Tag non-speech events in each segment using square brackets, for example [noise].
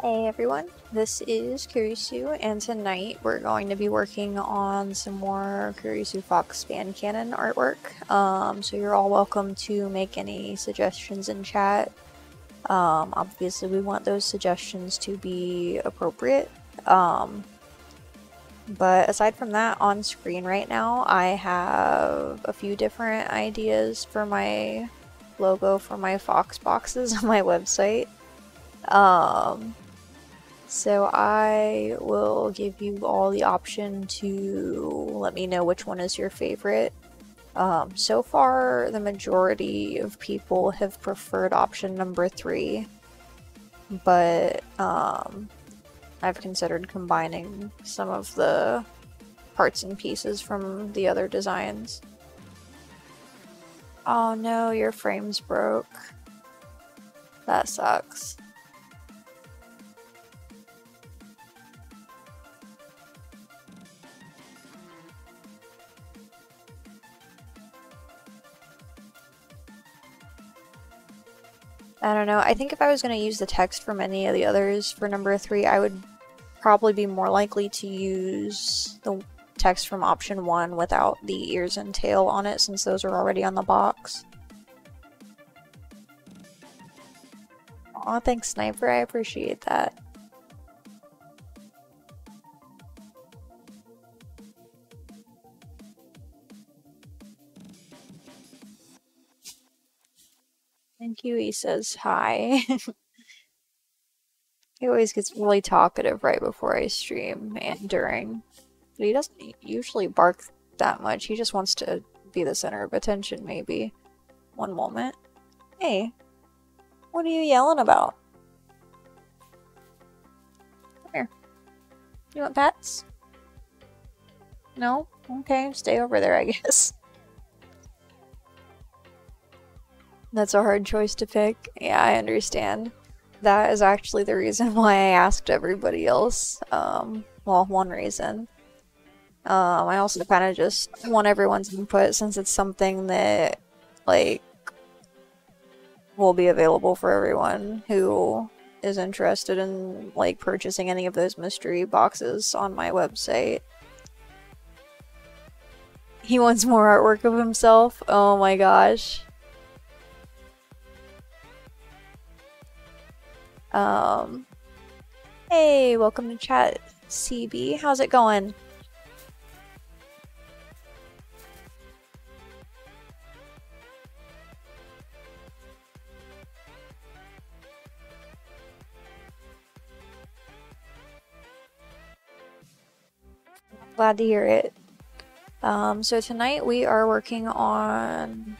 Hey everyone, this is Kurisu, and tonight we're going to be working on some more Kurisu Fox fan canon artwork. Um, so you're all welcome to make any suggestions in chat. Um, obviously we want those suggestions to be appropriate. Um, but aside from that, on screen right now, I have a few different ideas for my logo for my Fox boxes [laughs] on my website. Um, so I will give you all the option to let me know which one is your favorite. Um, so far, the majority of people have preferred option number three, but um, I've considered combining some of the parts and pieces from the other designs. Oh no, your frame's broke. That sucks. I don't know. I think if I was going to use the text from any of the others for number three, I would probably be more likely to use the text from option one without the ears and tail on it since those are already on the box. Aw, thanks Sniper, I appreciate that. He says hi. [laughs] he always gets really talkative right before I stream and during. But he doesn't usually bark that much. He just wants to be the center of attention, maybe. One moment. Hey, what are you yelling about? Come here. You want pets? No? Okay, stay over there, I [laughs] guess. That's a hard choice to pick. Yeah, I understand. That is actually the reason [laughs] why I asked everybody else. Um, well, one reason. Um, I also kind of just want everyone's input since it's something that, like, will be available for everyone who is interested in, like, purchasing any of those mystery boxes on my website. He wants more artwork of himself? Oh my gosh. Um, hey, welcome to chat, CB. How's it going? Glad to hear it. Um, so tonight we are working on,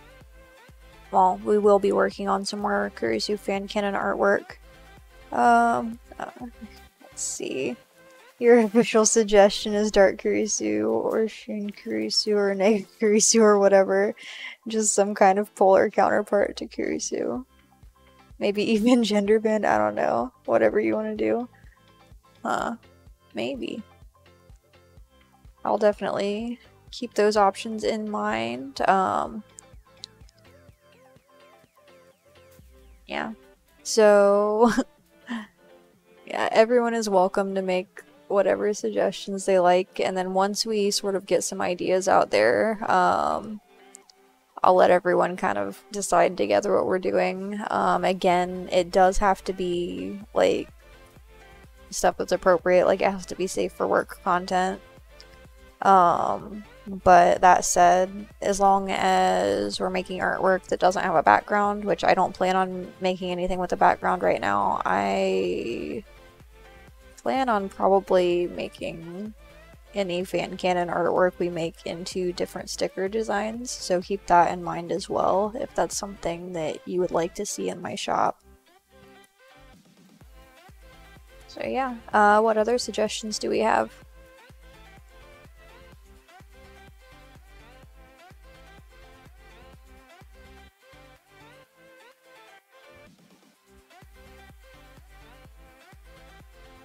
well, we will be working on some more Kurisu fan canon artwork. Um, uh, let's see. Your official suggestion is Dark Kurisu or Shin Kurisu or Negative Kurisu or whatever. Just some kind of polar counterpart to Kurisu. Maybe even [laughs] gender bend, I don't know. Whatever you want to do. Huh. Maybe. I'll definitely keep those options in mind. Um, yeah. So [laughs] yeah, everyone is welcome to make whatever suggestions they like. And then once we sort of get some ideas out there, um, I'll let everyone kind of decide together what we're doing. Um, again, it does have to be like stuff that's appropriate, like it has to be safe for work content. Um, but that said, as long as we're making artwork that doesn't have a background, which I don't plan on making anything with a background right now, I plan on probably making any fan canon artwork we make into different sticker designs, so keep that in mind as well if that's something that you would like to see in my shop. So yeah, uh, what other suggestions do we have?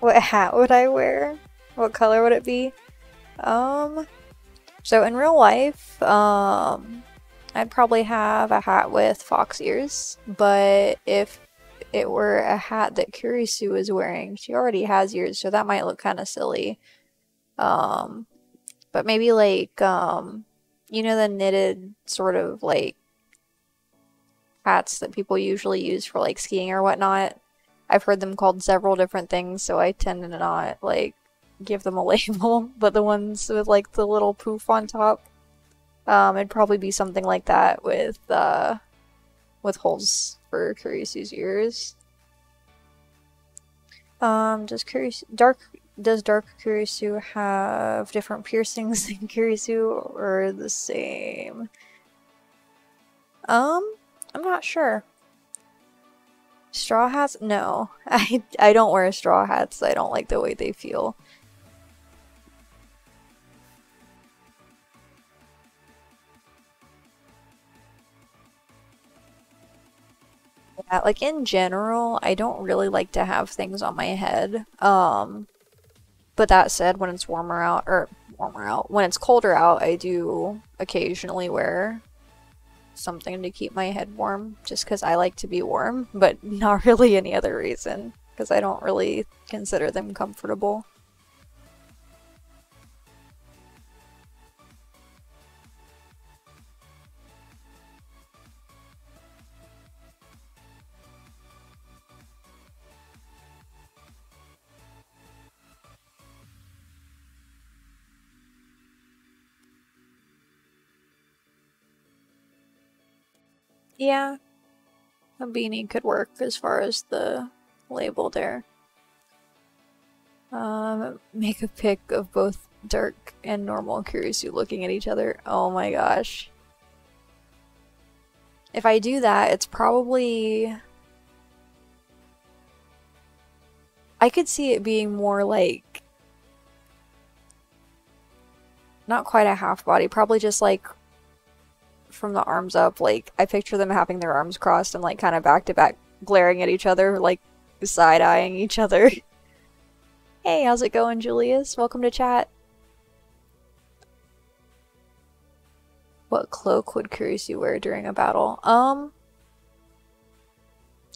What hat would I wear? What color would it be? Um, so in real life, um, I'd probably have a hat with fox ears, but if it were a hat that Kurisu is wearing. She already has ears, so that might look kind of silly. Um, but maybe like, um, you know, the knitted sort of like hats that people usually use for like skiing or whatnot. I've heard them called several different things, so I tend to not like give them a [laughs] label. But the ones with like the little poof on top, um, it'd probably be something like that with uh, with holes for Kurisu's ears. Um, does Kurisu dark does Dark Kurisu have different [laughs] piercings than Kurisu or the same? Um, I'm not sure. Straw hats? No. [laughs] I, I don't wear straw hats. I don't like the way they feel. Yeah, like in general, I don't really like to have things on my head. Um, but that said, when it's warmer out, or warmer out, when it's colder out, I do occasionally wear something to keep my head warm just because I like to be warm, but [laughs] not really any other reason because I don't really consider them comfortable. Yeah, a beanie could work as far as the label there. Um, make a pic of both dark and normal Kurisu looking at each other. Oh my gosh. If I do that, it's probably... I could see it being more like... Not quite a half body, probably just like from the arms up, like I picture them having their arms crossed and like kind of back to back glaring at each other, like side eyeing each other. [laughs] hey, how's it going, Julius? Welcome to chat. What cloak would Kurisu wear during a battle? Um,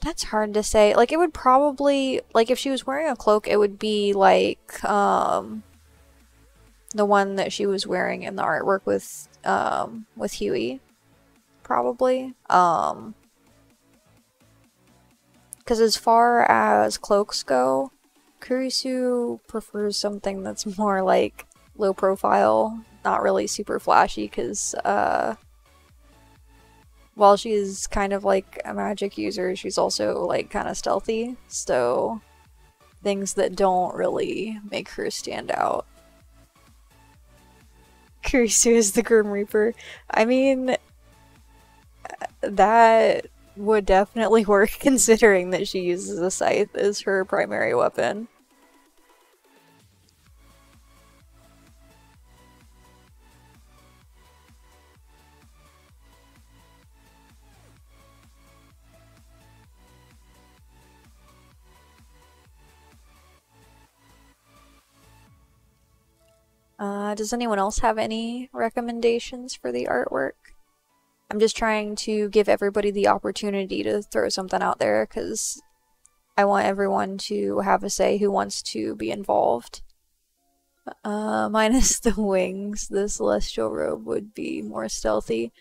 that's hard to say. Like, it would probably, like, if she was wearing a cloak, it would be like, um, the one that she was wearing in the artwork with, um, with Huey probably. Um, because as far as cloaks go, Kurisu prefers something that's [laughs] more like low profile, not really super flashy, because uh, while she's kind of like a magic user, she's also like kind of stealthy, so things that don't really make her stand out. [laughs] Kurisu is the Grim Reaper. I mean, that would definitely [laughs] work considering that she uses a scythe as her primary weapon. Uh, does anyone else have any recommendations for the artwork? I'm just trying to give everybody the opportunity to throw something out there because I want everyone to have a say who wants to be involved. Uh, [laughs] minus the wings, the celestial robe would be more stealthy.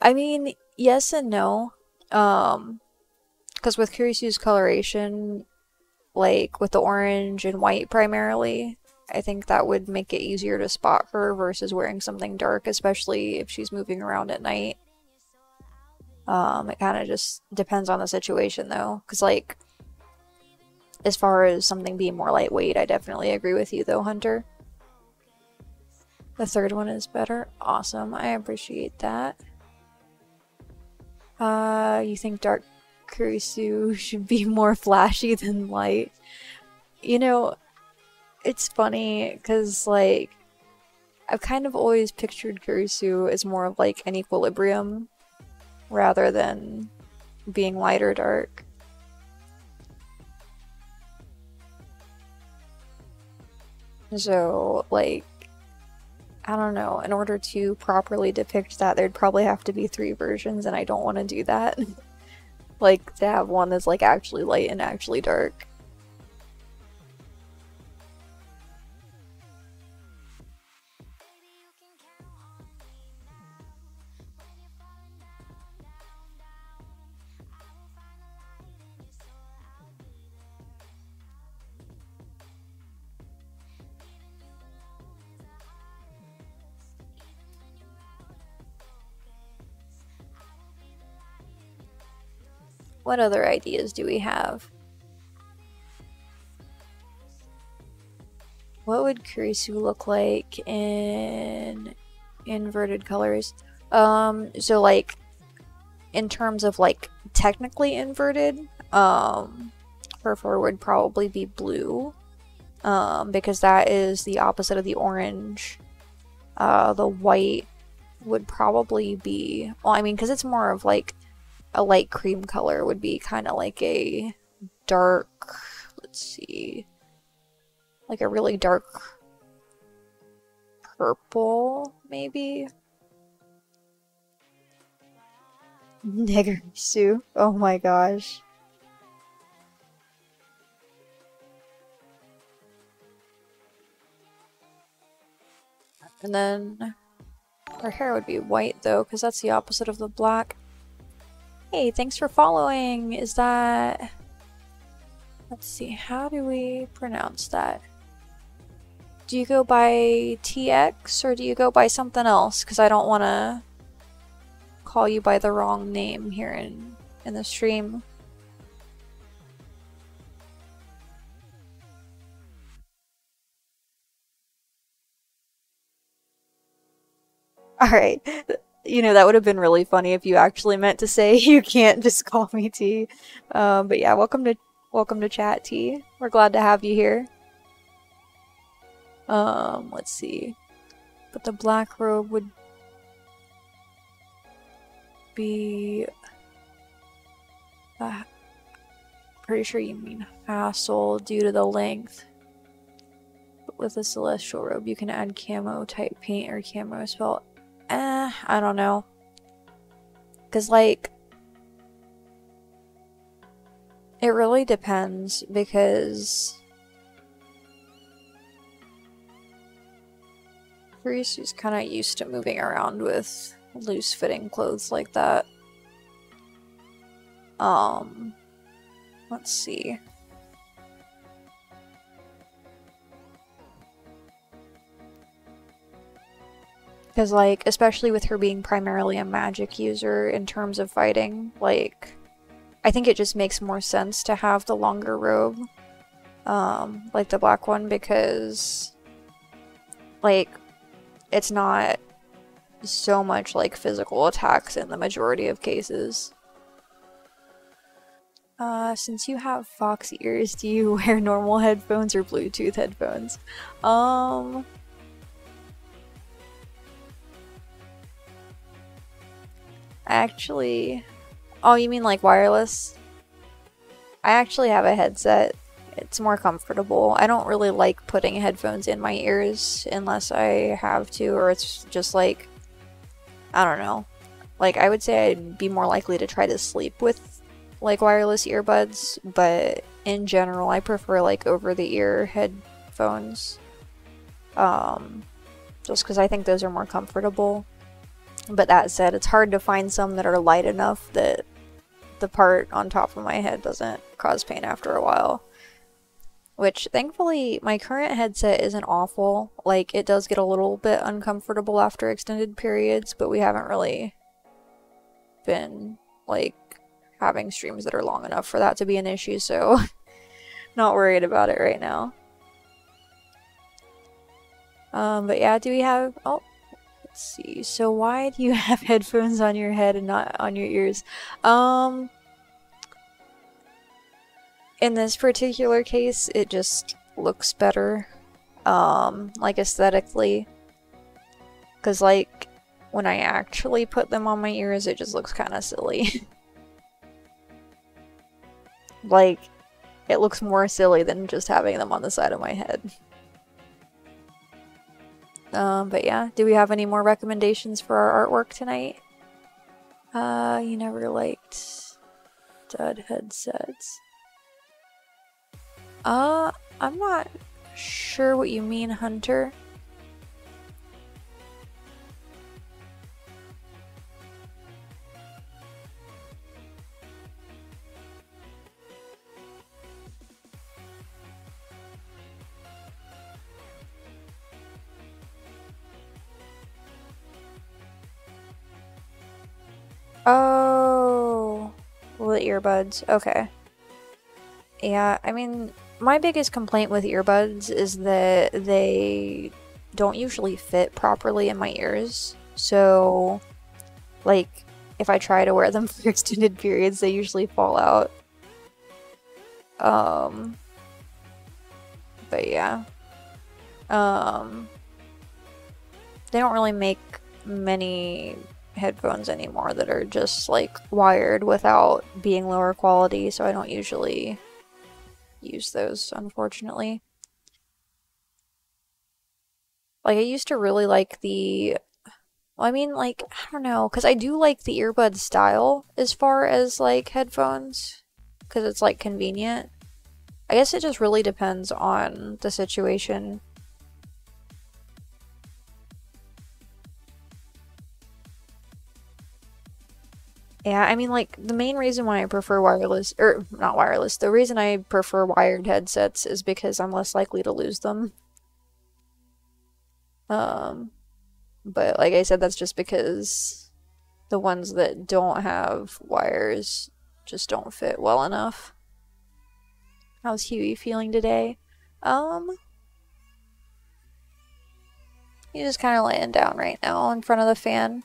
I mean, yes and no. Um, because with Kurisu's coloration, like with the orange and white primarily, I think that would make it easier to spot her versus wearing something dark, especially if she's moving around at night. Um, it kind of just depends on the situation though, because like, as far as something being more lightweight, I definitely agree with you though, Hunter. The third one is better. Awesome. I appreciate that. Uh, you think Dark Kurisu [laughs] should be more flashy than light? You know, it's funny because like I've kind of always pictured Kurisu as more of like an equilibrium rather than being light or dark. So, like, I don't know, in order to properly depict that, there'd probably have to be three versions, and I don't want to do that. [laughs] like to have one that's like actually light and actually dark. What other ideas do we have? What would Kurisu look like in inverted colors? Um, so like in terms of like technically inverted, um, Furfur would probably be blue. Um, because that is the opposite of the orange. Uh, the white would probably be, well, I mean, because it's more of like a light cream color would be kind of like a dark, let's see, like a really dark purple, maybe? Negerisu. Oh my gosh. And then her hair would be white though, because that's the opposite of the black. Hey, thanks for following. Is that... Let's see, how do we pronounce that? Do you go by TX or do you go by something else? Because I don't want to call you by the wrong name here in, in the stream. Alright. You know, that would have been really funny if you actually meant to say [laughs] you can't just call me T. Um, but yeah, welcome to welcome to chat T. We're glad to have you here. Um, let's see. But the black robe would be uh, pretty sure you mean hassle due to the length. But with a celestial robe, you can add camo type paint or camo spell eh, I don't know. Because, like, it really depends because is kind of used to moving around with loose fitting clothes like that. Um, let's see. Because, like, especially with her being primarily a magic user in terms of fighting, like, I think it just makes more sense to have the longer robe, um, like the black one, because, like, it's not so much like physical attacks in the majority of cases. Uh, since you have fox ears, do you [laughs] wear normal headphones or Bluetooth headphones? Um, actually... Oh, you mean like wireless? I actually have a headset. It's more comfortable. I don't really like putting headphones in my ears unless I have to, or it's just like... I don't know. Like, I would say I'd be more likely to try to sleep with, like, wireless earbuds, but in general, I prefer, like, over-the-ear headphones. Um, just because I think those are more comfortable. But that said, it's hard to find some that are light enough that the part on top of my head doesn't cause pain after a while. Which, thankfully, my current headset isn't awful. Like, it does get a little bit uncomfortable after extended periods, but we haven't really been, like, having streams that are long enough for that to be an issue, so [laughs] not worried about it right now. Um, but yeah, do we have... Oh, Let's see. So why do you [laughs] have headphones on your head and not on your ears? Um, in this particular case, it just looks better, um, like aesthetically. Because, like, when I actually put them on my ears, it just looks kind of silly. [laughs] like, it looks more silly than just having them on the side of my head. Um, but yeah, do we have any more recommendations for our artwork tonight? Uh, you never liked stud headsets. Uh, I'm not sure what you mean, Hunter. Oh, the earbuds. Okay. Yeah, I mean, my biggest complaint with earbuds is that they don't usually fit properly in my ears. So, like, if I try to wear them [laughs] for extended periods, they usually fall out. Um, but yeah. Um, they don't really make many headphones anymore that are just like wired without being lower quality, so I don't usually use those, unfortunately. Like, I used to really like the. Well, I mean, like, I don't know, because I do like the earbud style as far as like headphones, because it's like convenient. I guess it just really depends on the situation. Yeah, I mean, like, the main reason why I prefer wireless, or not wireless, the reason I prefer wired headsets is because I'm less likely to lose them. Um, but like I said, that's just because the ones that don't have wires just don't fit well enough. How's Huey feeling today? Um, he's just kind of laying down right now in front of the fan.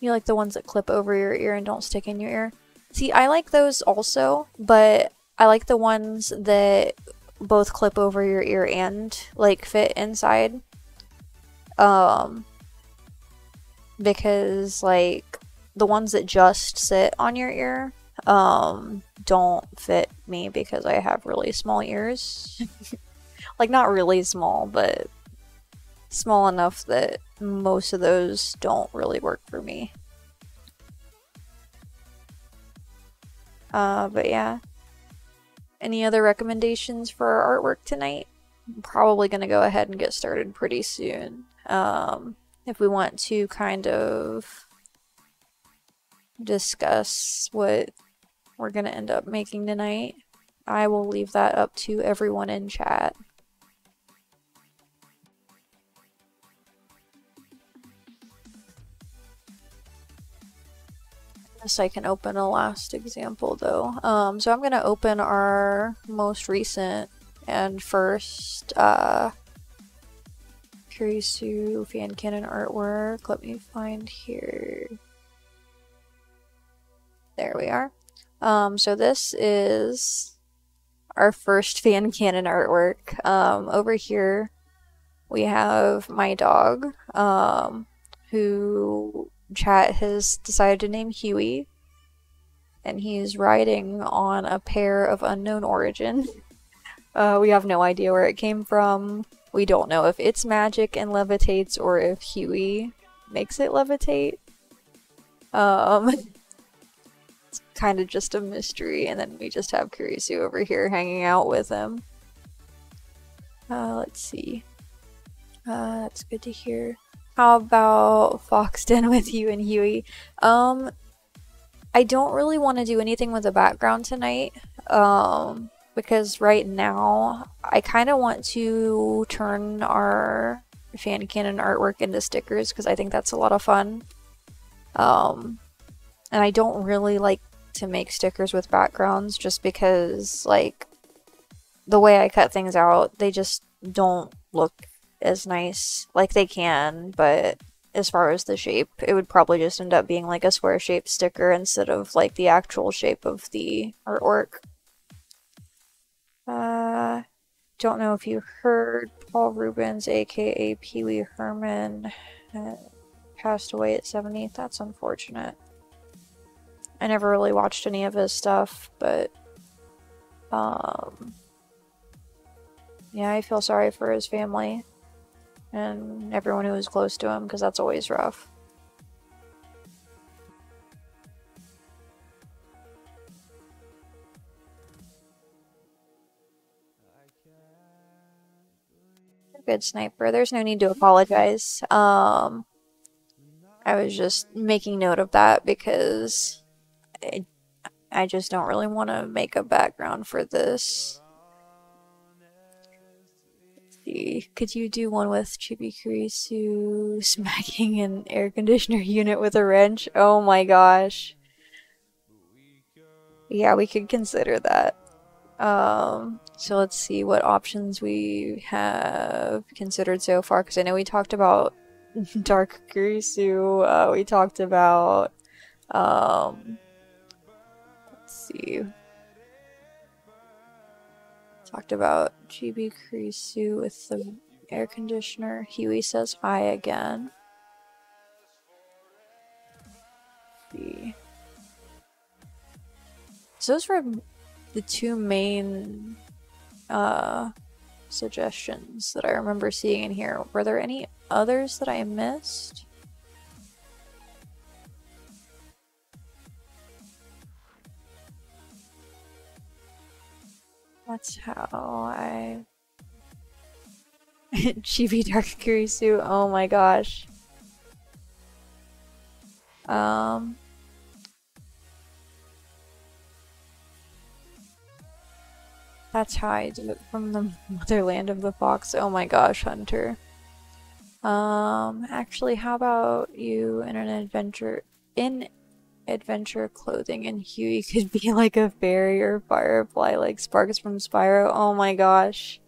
You like the ones that clip over your ear and don't stick in your ear? See, I like those also, but I like the ones that both clip over your ear and like fit inside. Um because like the ones that just sit on your ear um don't fit me because I have really small ears. [laughs] like not really small, but small enough that most of those don't really work for me. Uh, but yeah. Any other recommendations for our artwork tonight? I'm probably going to go ahead and get started pretty soon. Um, if we want to kind of discuss what we're going to end up making tonight, I will leave that up to everyone in chat. Guess I can open a last example though. Um, so I'm going to open our most recent and first uh, fan canon artwork. Let me find here. There we are. Um, so this is our first fan [laughs] canon artwork. Um, over here we have my dog, um, who chat has decided to name Huey. And he's riding on a pear of unknown origin. Uh, we have no idea where it came from. We don't know if it's magic and levitates or if Huey makes it levitate. Um, [laughs] it's kind of just a mystery. And then we just have Kurisu over here hanging out with him. Uh, let's see. Uh, that's good to hear. How about Foxton [laughs] with you and Huey? Um, I don't really want to do anything with the background tonight. Um, because right now I kind of want to turn our fan canon artwork into stickers because I think that's a lot of fun. Um, and I don't really like to make stickers with backgrounds just because like the way I cut things out, they just don't look as nice. Like they can, but as far as the shape, it would probably just end up being like a square shaped sticker instead of like the actual shape of the artwork. Uh, don't know if you heard Paul Reubens, aka Pee Wee Herman, uh, passed away at 70. That's unfortunate. I never really watched any of his stuff, but um, yeah, I feel sorry for his family. And everyone who was close to him because that's always rough. Good sniper. There's no need to apologize. Um, I was just making note of that because I, I just don't really want to make a background for this. See, could you do one with Chibi Kurisu [laughs] smacking an air conditioner unit with a wrench? Oh my gosh. Yeah, we could consider that. Um, so let's see what options we have considered so far, because I know we talked about [laughs] Dark Kurisu, uh, we talked about, um, let's see, talked about Chibi Kurisu with the air conditioner. Huey says hi again. See. So those were the two main uh, suggestions that I remember seeing in here. Were there any others that I missed? That's how I... [laughs] Chibi Dark Kurisu, oh my gosh. Um... That's how I do it from the motherland of the fox. Oh my gosh, Hunter. Um, actually, how about you in an adventure in adventure clothing and Huey [laughs] could be like a fairy or firefly like Sparks from Spyro. Oh my gosh.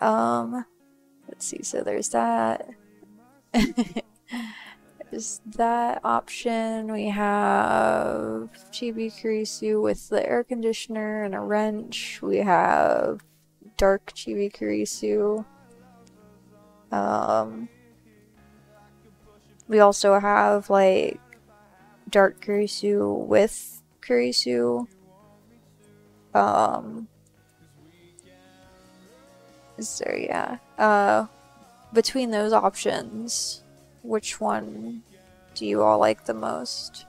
Um, let's see. So there's that. [laughs] is that option. We have Chibi Kurisu with the air conditioner and a wrench. We have Dark Chibi Kurisu. Um, we also have like Dark Kurisu with Kurisu. Um, so yeah, uh, between those options, which one do you all like the most?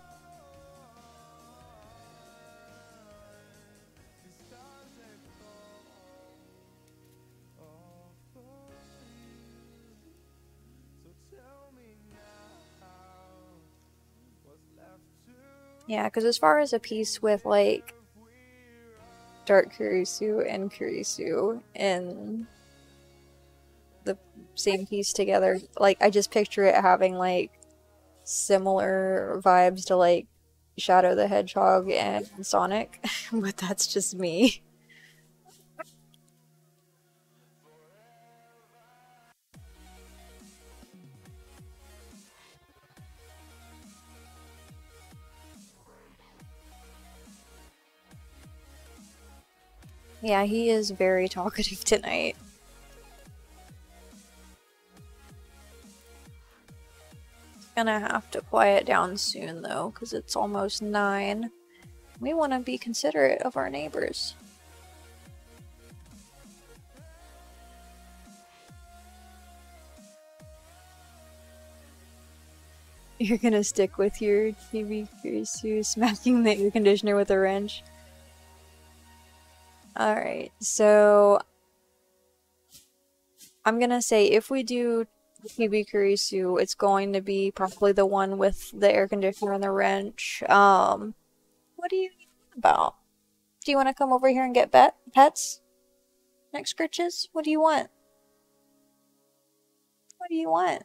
Yeah, because as far as a piece with like Dark Kurisu and Kurisu in the same piece together. Like I just picture it having like similar vibes to like Shadow the Hedgehog and Sonic, [laughs] but that's just me. Yeah, he is very [laughs] talkative tonight. gonna have to quiet down soon though, because it's almost 9. We want to be considerate of our neighbors. [laughs] You're gonna stick with your Chibi Kurisu smacking the air conditioner with a wrench. Alright, so I'm gonna say if we do Chibi Kurisu, it's going to be probably the one with the air conditioner and the wrench. Um, what do you about? Do you want to come over here and get bet pets? Next Scritches? What do you want? What do you want?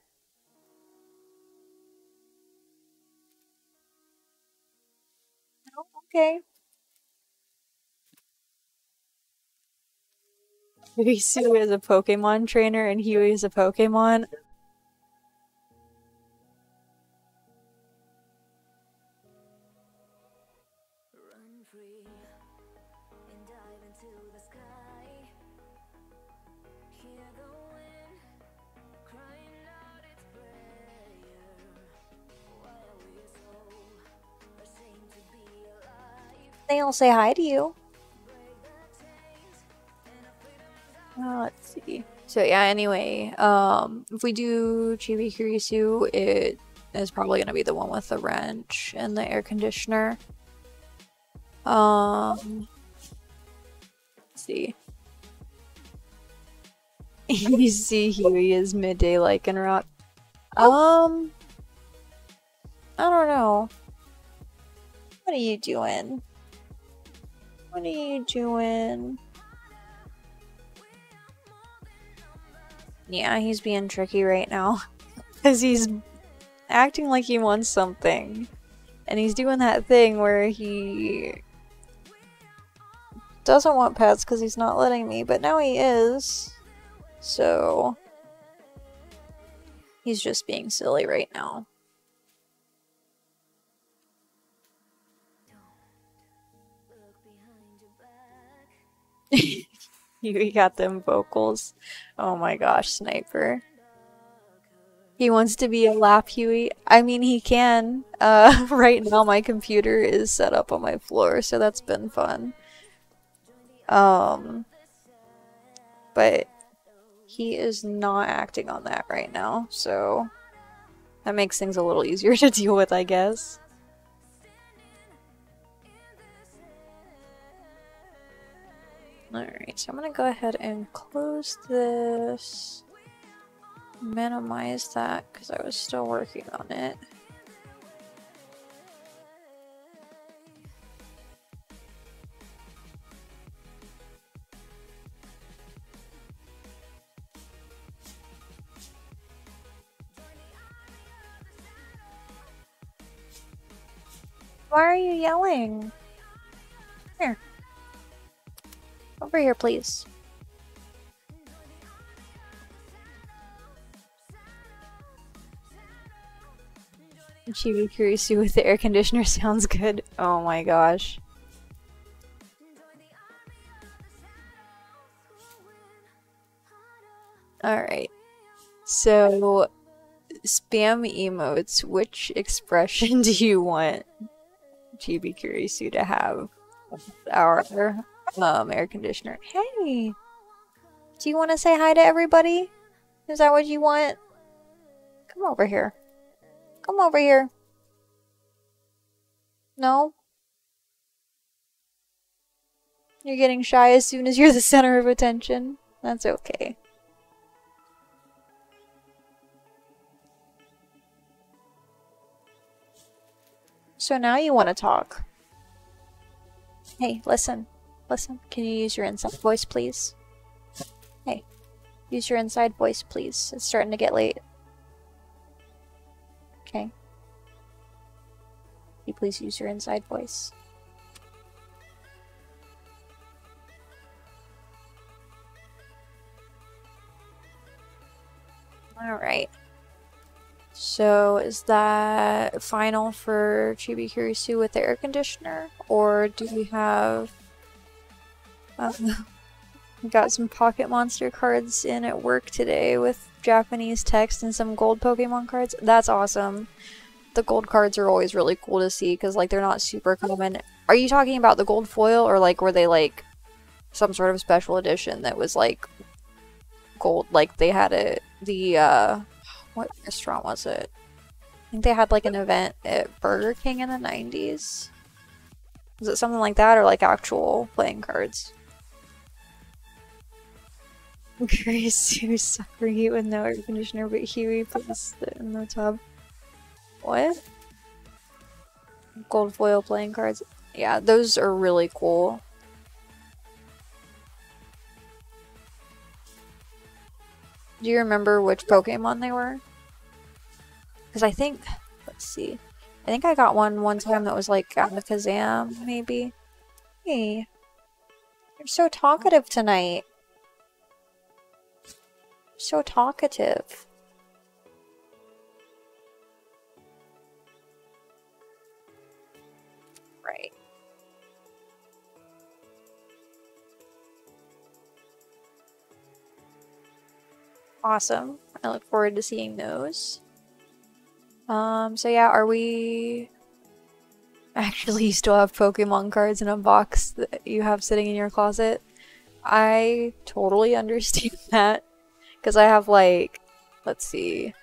Oh, okay. [laughs] Kurisu is a Pokemon trainer and Huey is a Pokemon. They'll say hi to you. Uh, let's see. So yeah, anyway, um, if we do Chibi Kurisu, it is probably going to be the one with the wrench and the air conditioner. Um, let's see. [laughs] you see Huey is midday Lycanroc. Um, I don't know. What are you doing? What are you doing? Yeah, he's being tricky right now. [laughs] Because he's acting like he wants something. And he's doing that thing where he doesn't want pets because he's not letting me, but now he is. So he's just being silly right now. [laughs] [laughs] you got them vocals. Oh my gosh, Sniper. He wants to be a lap Huey. I mean, he can. Uh, [laughs] right now, my computer is set up on my floor, so that's been fun. Um, but he is not acting on that right now, so that makes things a little easier [laughs] to deal with, I guess. Alright, so I'm gonna go ahead and close this minimize that because I was still working on it. Why are you yelling? Here. Over here, please. Chibi Kurisu with the air conditioner [laughs] sounds good. Oh my gosh. Alright. So, spam emotes, which expression [laughs] do you want Chibi Kurisu to have our um, air conditioner? Hey! Do you want to say hi to everybody? Is that what you want? Come over here. Come over here. No? You're getting shy as soon as you're the center of attention. That's okay. So now you want to talk. Hey, listen. Listen. Can you use your inside voice, please? Hey. Use your inside voice, please. It's starting to get late. Okay. Can you please use your inside voice? Alright. So is that final for Chibi Kurisu with the air conditioner? Or do we have... Um, got some Pocket Monster cards in at work today with Japanese text and some gold Pokemon cards. That's awesome. The gold cards are always really cool to see because like they're not super common. Are you talking about the gold foil or like were they like some sort of special edition that was like gold like they had it the uh what restaurant was it? I think they had like an event at Burger King in the 90s. Was it something like that or like actual playing cards? [laughs] Grace, who's suffering with no air conditioner, but Huey puts it in the tub. What? Gold foil playing cards. Yeah, those are really cool. Do you remember which Pokemon they were? Because I think, let's see. I think I got one one time that was like Alakazam, maybe. Hey, you're so talkative tonight so talkative. Right. Awesome. I look forward to seeing those. Um, so yeah, are we... [laughs] Actually, you still have Pokemon cards in a box that you have sitting in your closet? I totally [laughs] understand that. Because I have like, let's see.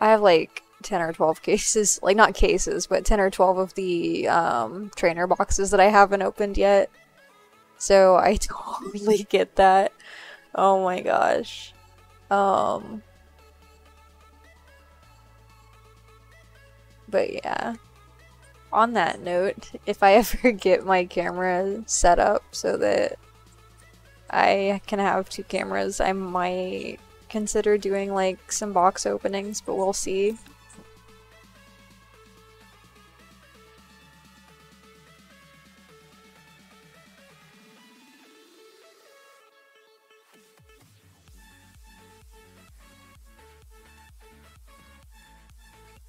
I have like 10 or 12 [laughs] cases, like not cases, but 10 or 12 of the um, trainer boxes that I haven't opened yet. So I [laughs] totally get that. Oh my gosh. Um, but yeah. On that note, if I [laughs] ever get my camera set up so that I can have two cameras, I might consider doing like some box openings, but we'll see.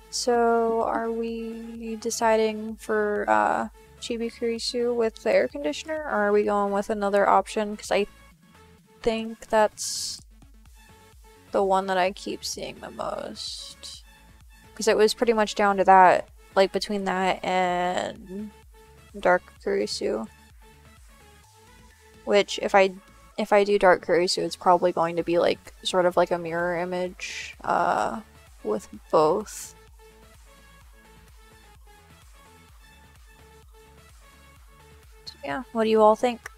So, are we deciding for uh, Chibi Kurisu with the air conditioner, or are we going with another option? Because I think that's the one that I keep seeing the most. Because it was pretty much down to that, like between that and Dark Kurisu. Which, if I if I do Dark Kurisu, it's probably going to be like sort of like a mirror image uh, with both. Yeah, what do you all think?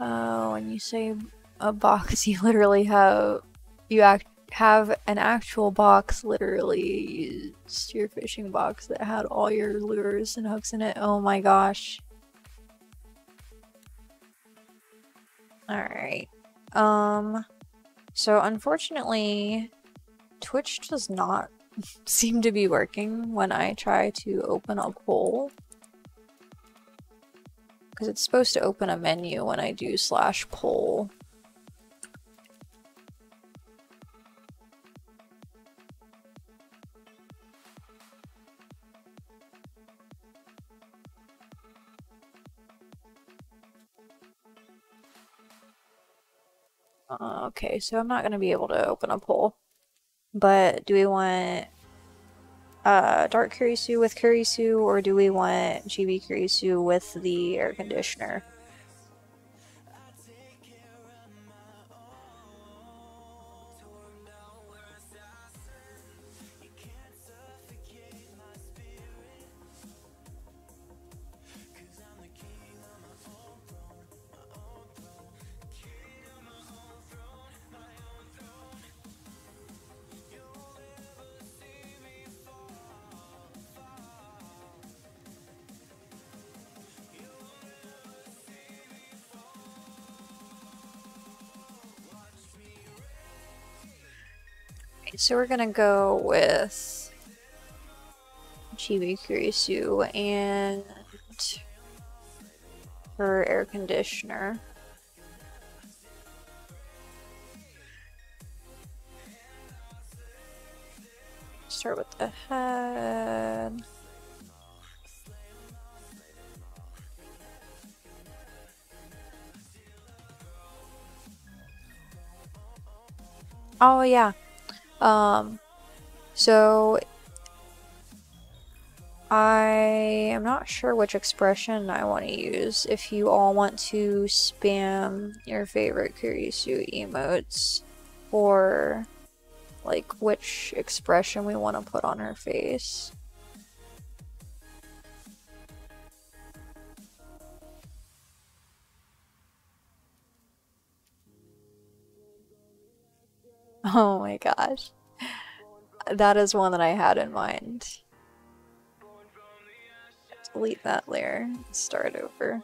Uh, when you say a box, [laughs] you literally have you act have an actual box, literally it's your fishing box that had all your lures and hooks in it. Oh my gosh. Alright. Um, so unfortunately, Twitch does not [laughs] seem to be working when I try to open a poll because it's supposed to open a menu when I do slash poll. Uh, okay, so I'm not going to be able to open a poll. But do we want uh, dark Kurisu with Kurisu, or do we want Chibi Kurisu with the air conditioner? So we're gonna go with Chibi Kurisu and her air conditioner. Start with the head. Oh yeah, um, so I am not sure which expression I want to use. If you all want to spam your favorite Kurisu emotes, or like which expression we want to put on her face. [laughs] Oh my gosh. That is one that I had in mind. Delete that layer. Start over.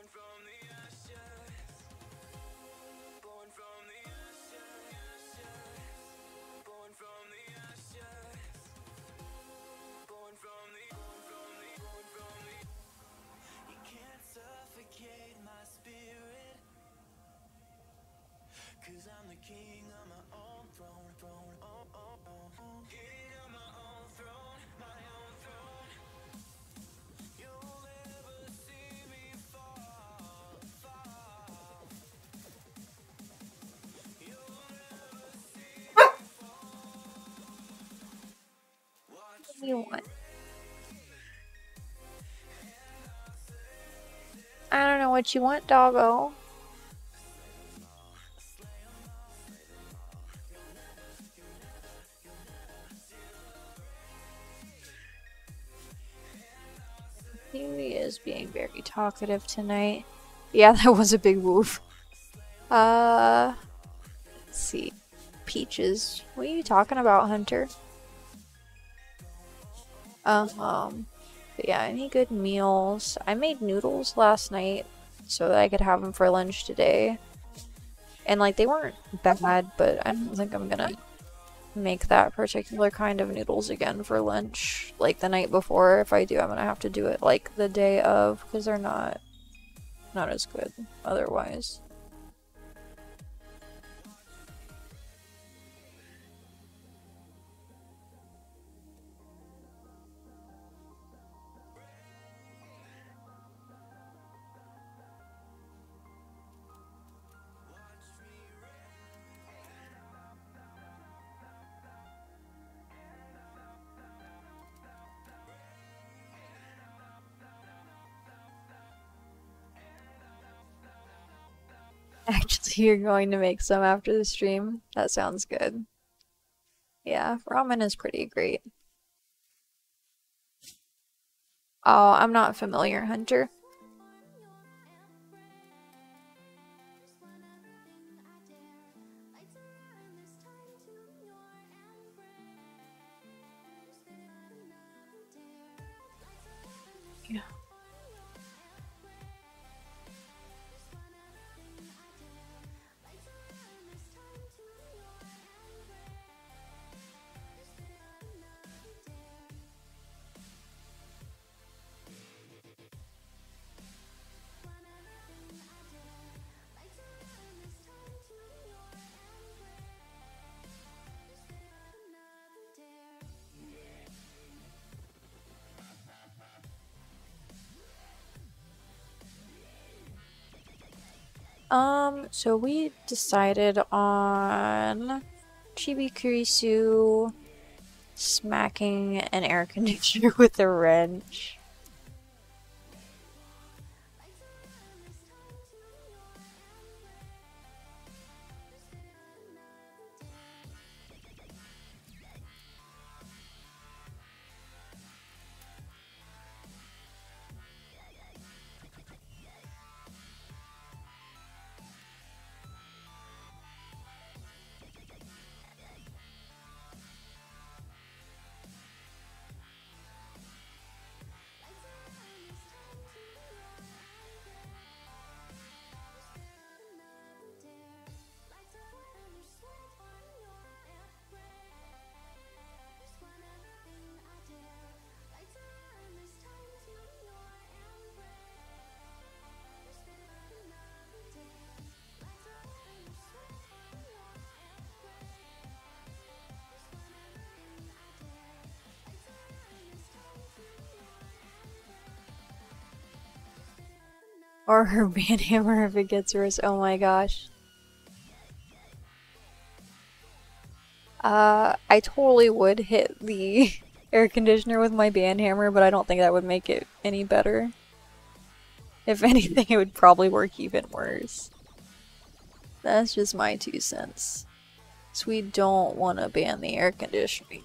what you want, doggo. He is being very talkative tonight. Yeah, [laughs] that was a big move. Uh, let's see. Peaches. What are you talking about, Hunter? Um, um, yeah, any good meals? I made noodles last night so that I could have them for lunch today. And like they weren't bad, but I don't think I'm gonna make that particular kind of noodles again for lunch like the night before. If I do, I'm gonna have to do it like the day of because they're not not as good otherwise. You're going to make some after the stream? That sounds good. Yeah, ramen is pretty great. Oh, I'm not familiar, Hunter. Um, so we decided on Chibi Kurisu smacking an air conditioner [laughs] with a wrench. Or her [laughs] ban hammer if it gets worse. Oh my gosh. Uh, I totally would hit the [laughs] air conditioner with my ban hammer, but I don't think that would make it any better. If [laughs] anything, it would probably work even worse. That's just my two cents. So we don't want to ban the air conditioning.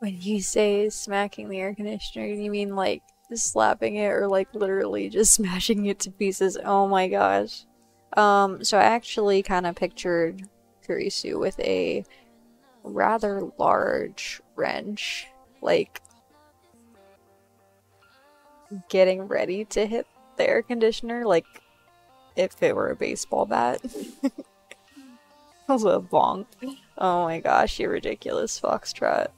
When you say smacking the air conditioner, you mean like slapping it or like literally just [laughs] smashing it to pieces? Oh my gosh. Um, so I actually kind of pictured Kurisu with a rather large wrench, like getting ready to hit the air conditioner, like if it were a baseball bat. [laughs] also a bonk. Oh my gosh, you ridiculous foxtrot.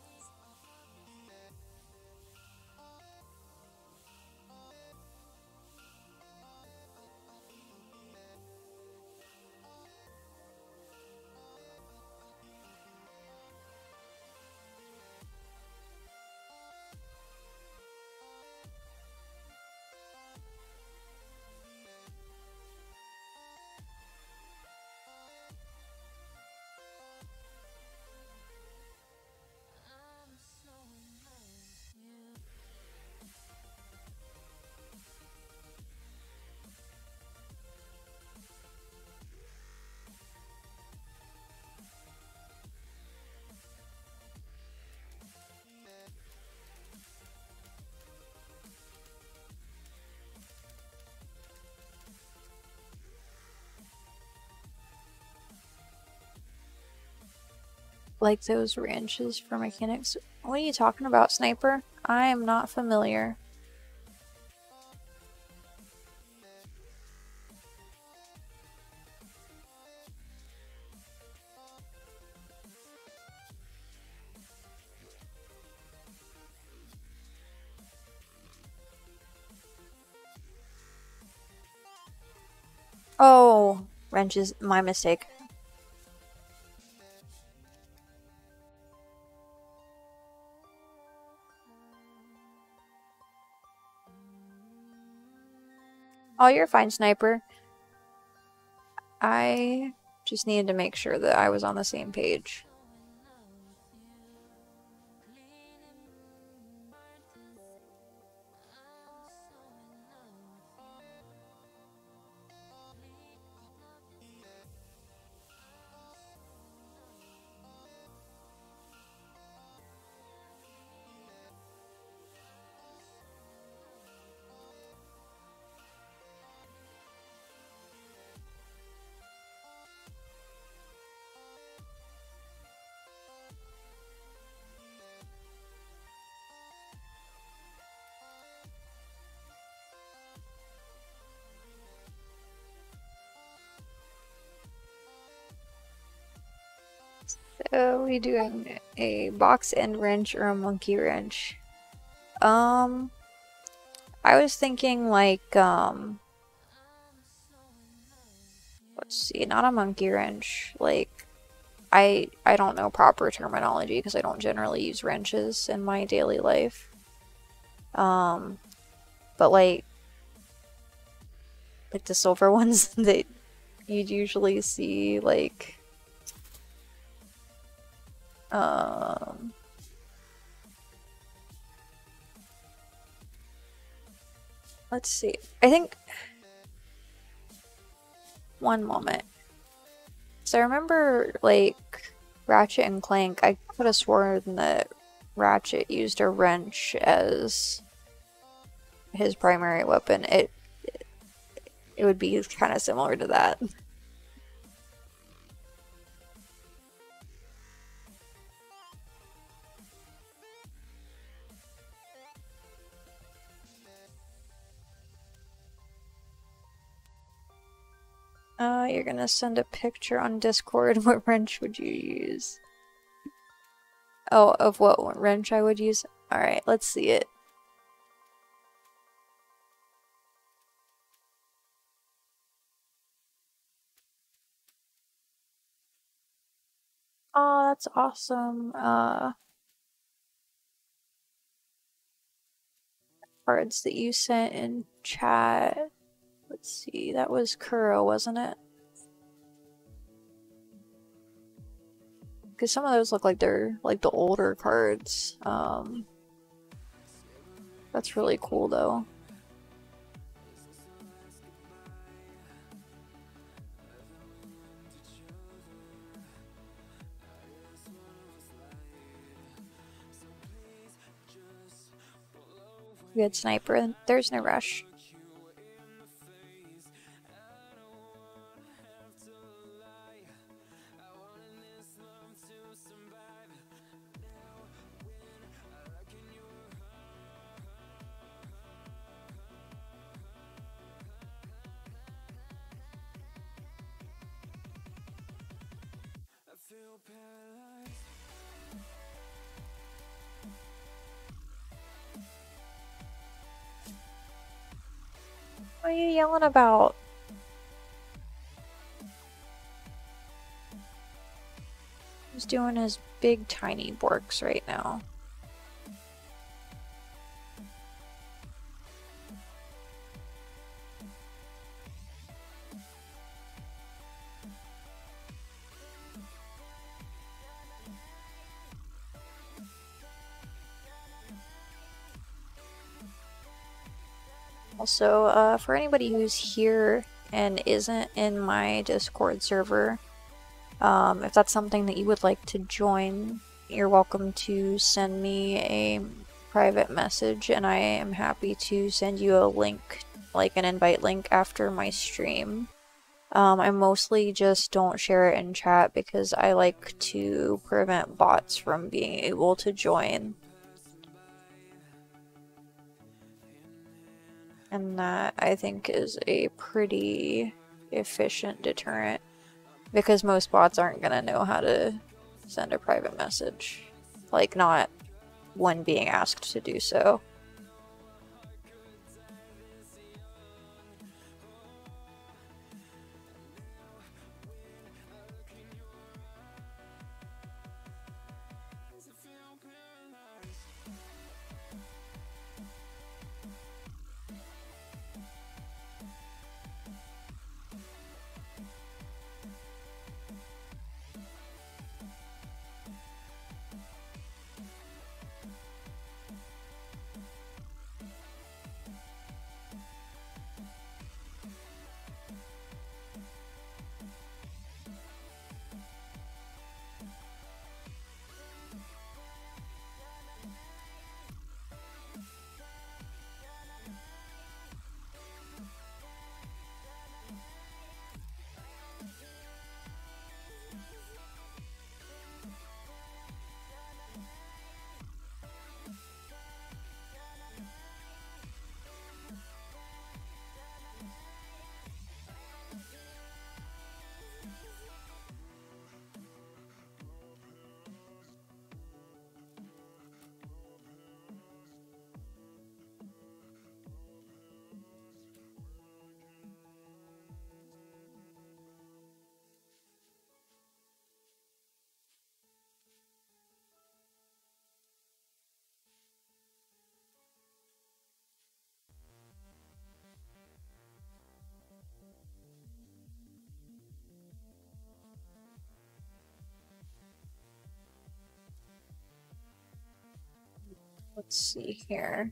Like those wrenches for mechanics. What are you talking about, Sniper? I am not familiar. Oh, wrenches, my mistake. Oh, you're fine, Sniper. I just needed to make sure that I was on the same page. So we doing a box end wrench or a monkey wrench? Um, I was thinking like, um, let's see, not a monkey wrench. Like, I I don't know proper terminology because I don't generally use wrenches in my daily life. Um, but like, like the silver [laughs] ones that you'd usually see, like um, let's see. I think one moment. So I remember like Ratchet and Clank. I could have sworn that Ratchet used a wrench as his primary weapon. It it would be kind of similar to that. Uh, you're gonna send a picture on Discord. [laughs] What wrench would you use? Oh, of what wrench I would use? Alright, let's see it. Oh, that's awesome. Uh, cards that you sent in chat. Let's see, that was Kuro, wasn't it? Because some of those look like they're like the older cards. Um, that's really cool though. Good sniper. There's no rush. You yelling about? He's doing his big tiny borks right now. Also, uh, for anybody who's here and isn't in my Discord server, um, if that's something that you would like to join, you're welcome to send me a private message and I am happy to send you a link, like an invite link after my stream. Um, I mostly just don't share it in chat because I like to prevent bots from being able to join. And that I think is a pretty efficient deterrent because most bots aren't going to know how to send a private message. Like, not when being asked to do so. Let's see here.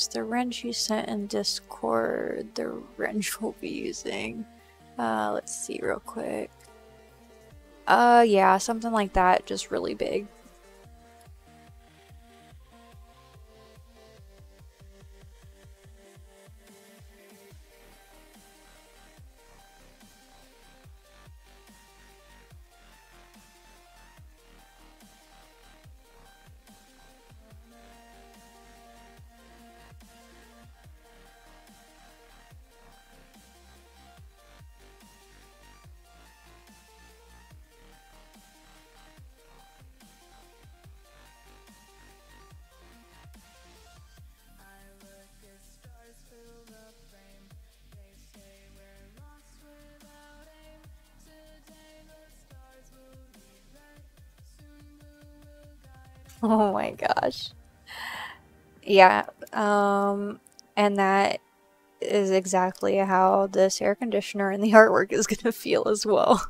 Use the wrench you sent in Discord. The wrench [laughs] we'll be using. Uh, let's see real quick. Uh, yeah, something like that, just really big. [laughs] Oh my gosh. Yeah, um, and that is exactly how this air conditioner and the artwork is going to feel as well. [laughs]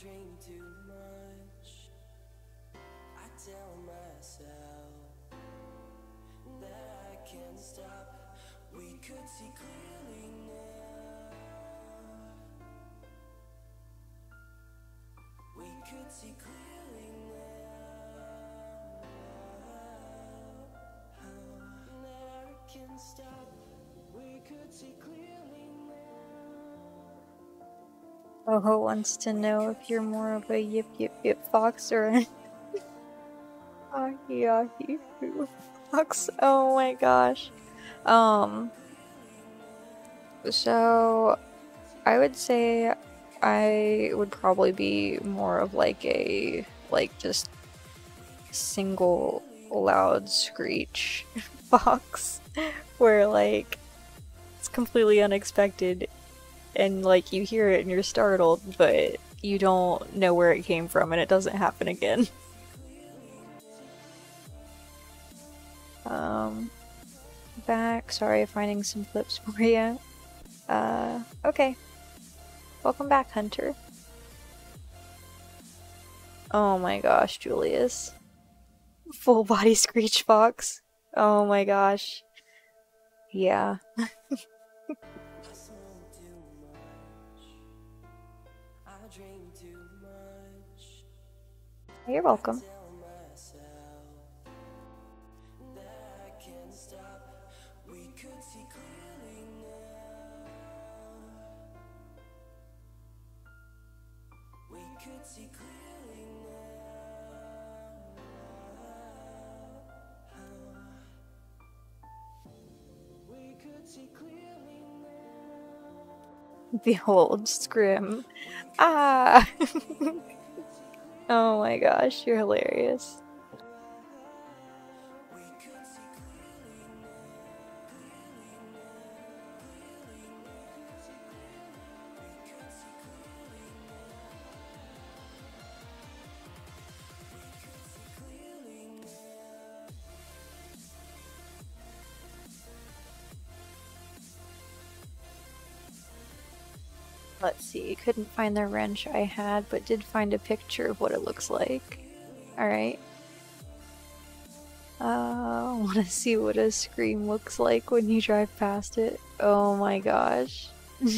dream too much. I tell myself that I can't stop. We could see clearly now. We could see clearly now. That I can't stop. We could see clearly Oho wants to know if you're more of a yip yip yip fox or a [laughs] ahi ahi fox. Oh my gosh. Um. So, I would say I would probably be more of like a like just single loud screech [laughs] fox, where like it's completely unexpected and like you hear it and you're startled, but you don't know where it came from and it doesn't happen again. [laughs] Um, back. Sorry, finding some clips [laughs] for you. Uh, okay. Welcome back, Hunter. Oh my gosh, Julius. Full body [laughs] Screech Fox. Oh my gosh. Yeah. Clearly [laughs] now. Behold, Scrim. Ah! [laughs] oh my gosh, you're hilarious. See, couldn't find the wrench I had, but did find a picture of what it looks like. Alright. Uh, I want to see what a scream looks like when you drive past it. Oh my gosh. [laughs]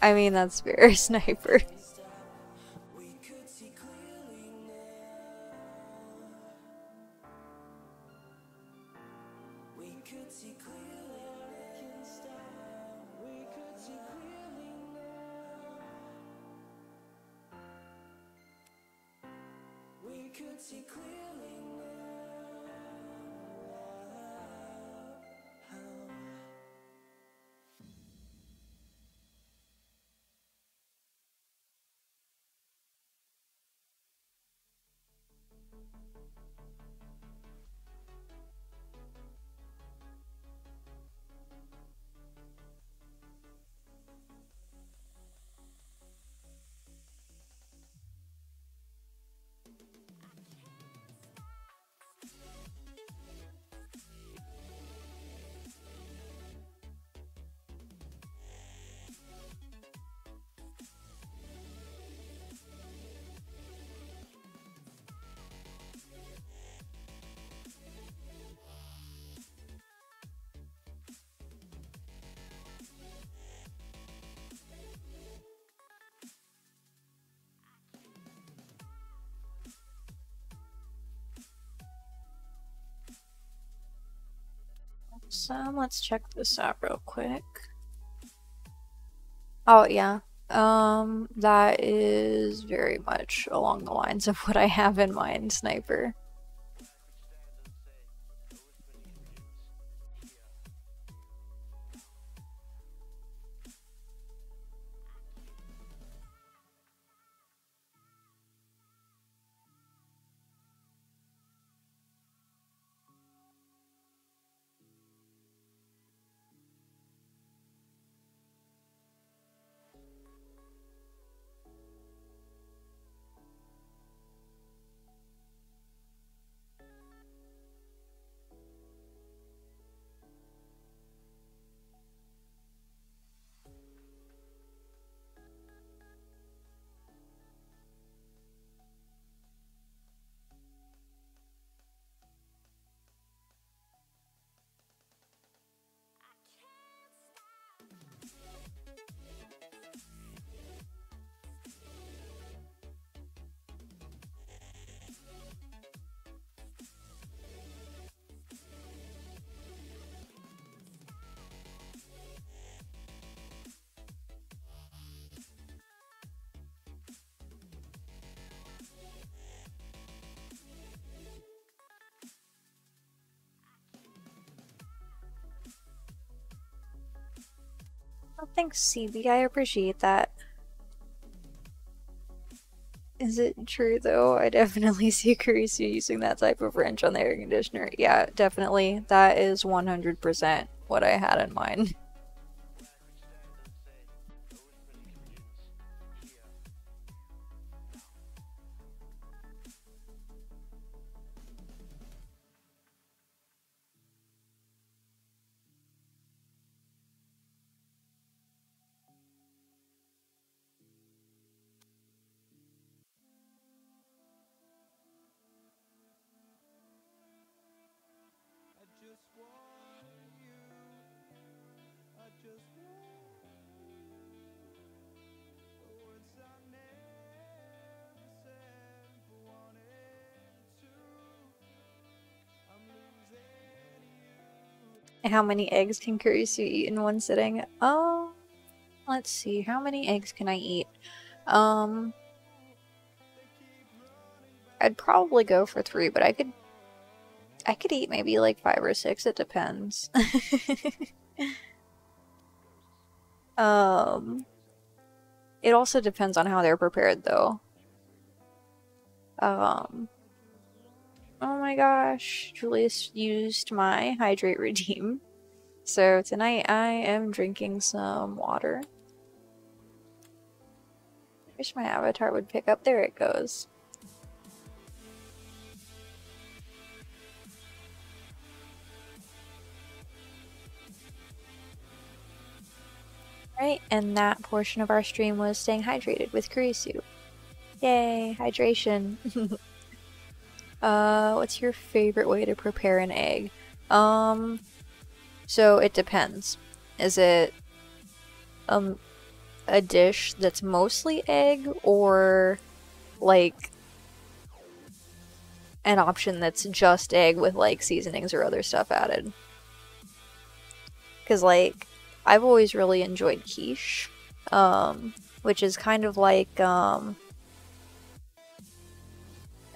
I mean, that's [laughs] fair, sniper. So let's check this out real quick. Oh yeah. Um that is very much along the lines of what I have in mind, sniper. Thanks, CB. I appreciate that. Is it true though? I definitely [laughs] see Kurisu using that type of wrench on the air conditioner. Yeah, definitely. That is 100% what I had in mind. How many eggs can Kurisu eat in one sitting? Oh, let's see. How many eggs can I eat? Um, I'd probably go for three, but I could, I could eat maybe like five or six. It depends. [laughs] um, it also depends on how they're prepared, though. Um. Oh my gosh, Julius used my hydrate redeem. So tonight I am drinking some water. Wish my avatar would pick up. There it goes. Right, and that portion of our stream was staying hydrated with Kurisu. Yay, hydration. [laughs] Uh, what's your favorite way to prepare an egg? Um, so it depends. Is it um a dish that's mostly egg or like an option that's just egg with like seasonings or other stuff added? Cuz like I've always really enjoyed quiche, um, which is kind of like um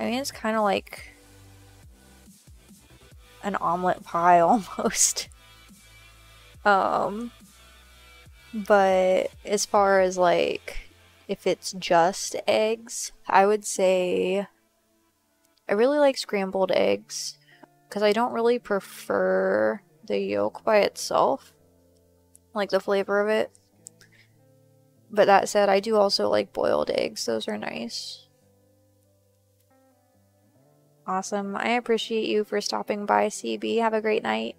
I mean, it's kind of like an omelet pie [laughs] almost. um, but as far as like if it's just eggs, I would say I really like scrambled eggs because I don't really prefer the yolk by itself, like the flavor of it. But that said, I do also like boiled eggs, those are nice. Awesome. I appreciate you for stopping by, CB. Have a great night.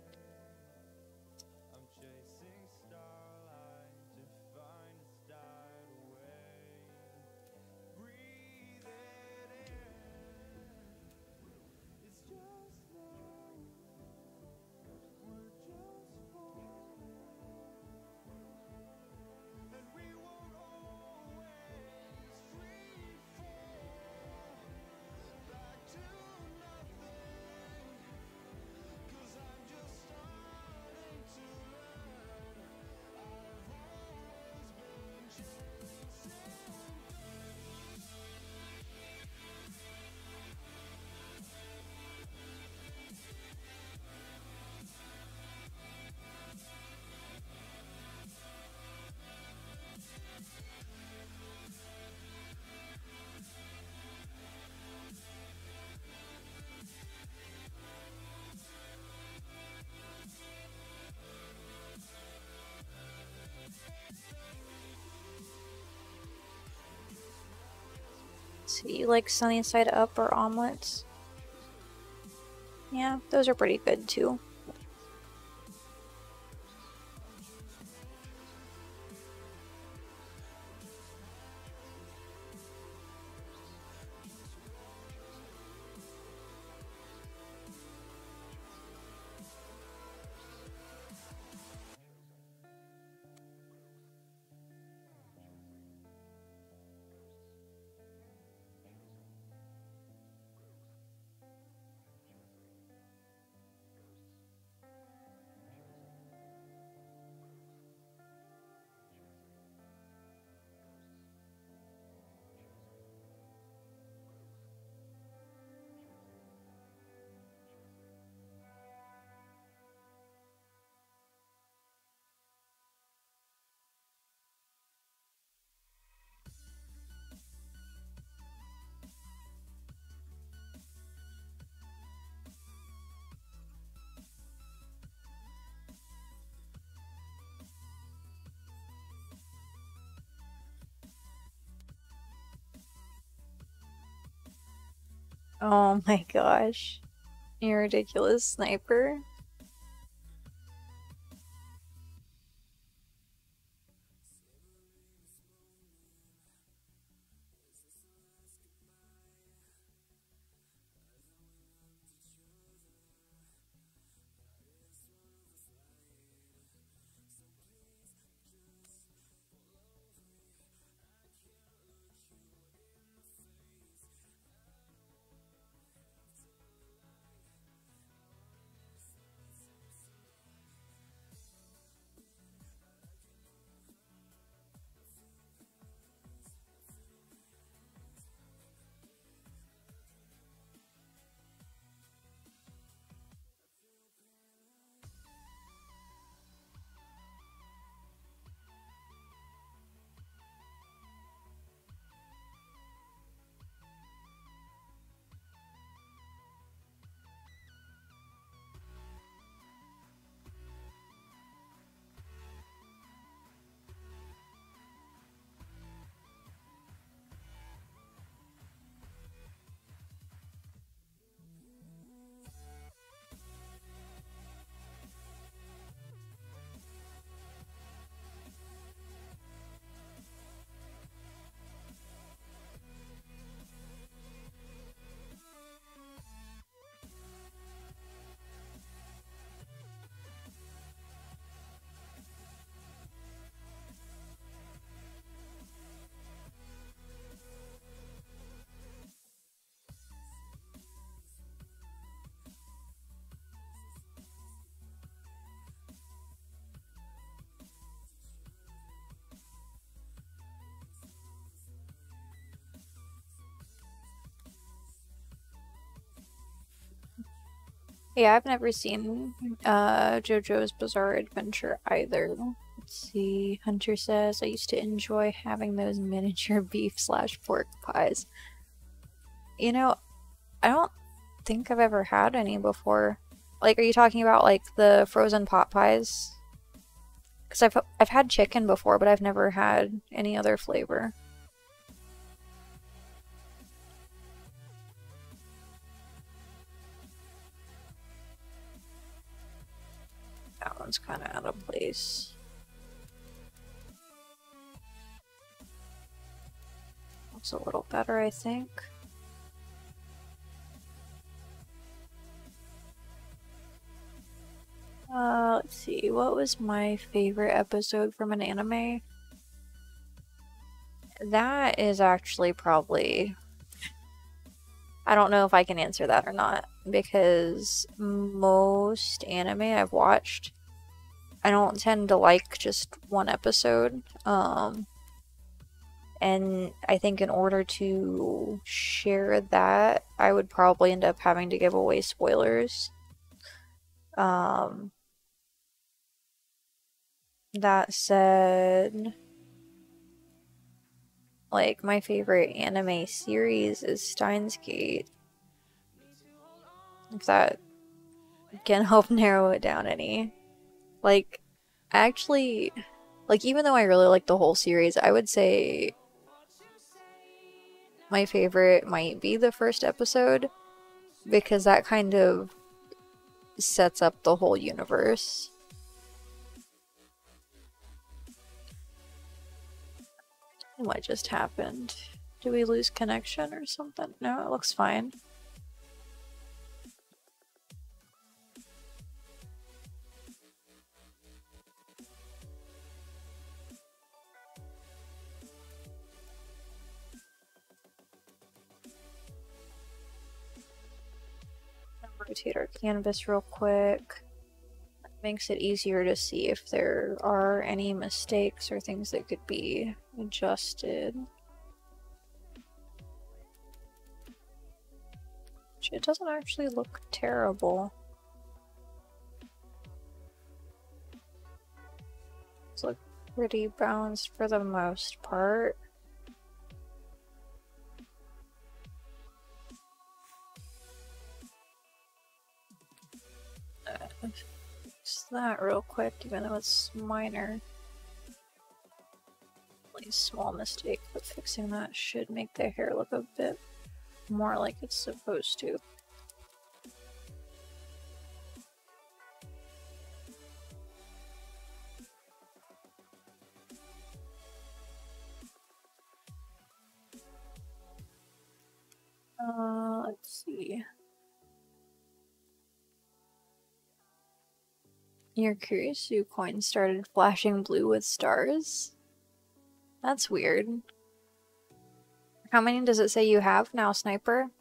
So you like sunny side up or omelets? Yeah, those are pretty good too. Oh my gosh. You're ridiculous sniper. Yeah, I've never seen uh, JoJo's Bizarre Adventure either. Let's see. Hunter says, I used to enjoy having those miniature [laughs] beef slash pork pies. You know, I don't think I've ever had any before. Like, are you talking about like the frozen pot pies? Because I've I've had chicken before, but I've never had any other flavor. One's kind of out of place. Looks a little better, I think. Uh, let's see. What was my favorite episode from an anime? That is actually probably. I don't know if I can answer that or not because most anime I've watched, I don't tend to like just one episode. Um, and I think in order to share that, I would probably end up having to give away spoilers. Um, that said, like my favorite anime series is Steins Gate. If that can [laughs] help narrow it down any. Like, I actually, like even though I really like the whole series, I would say my favorite might be the first episode because that kind of sets up the whole universe. What just happened? Do we lose connection or something? No, it looks fine. Rotate our canvas real quick. Makes it easier to see if there are any mistakes or things that could be adjusted. It doesn't actually look terrible. It's look pretty balanced for the most part. Fix that real quick, even though it's minor. Really small mistake, but fixing that should make the hair look a bit more like it's supposed to. Uh, let's see. You're curious, your Kurisu coin started flashing blue with stars? That's weird. How many does it say you have now, Sniper?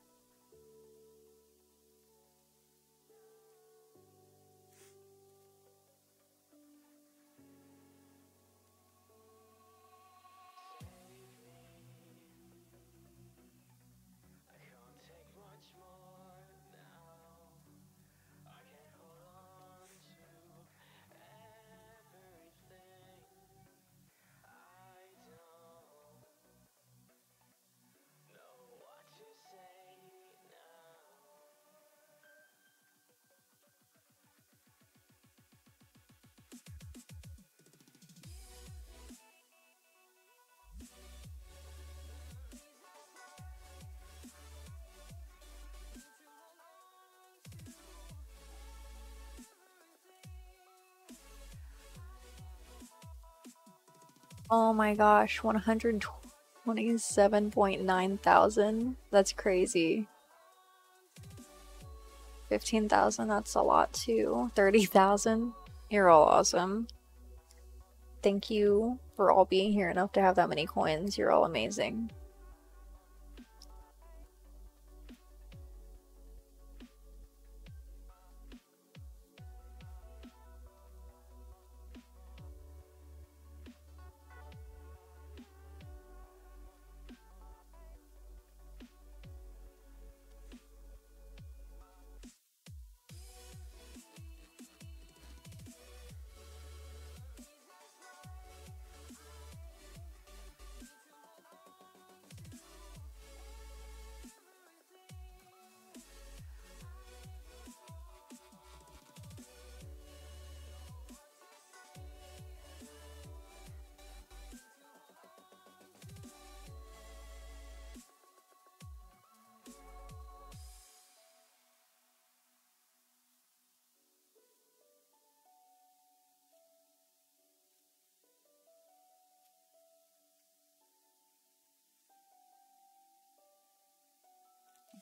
Oh my gosh, 127.9 thousand. That's crazy. 15,000, that's a lot too. 30,000. You're all awesome. Thank you for all being here enough to have that many coins. You're all amazing.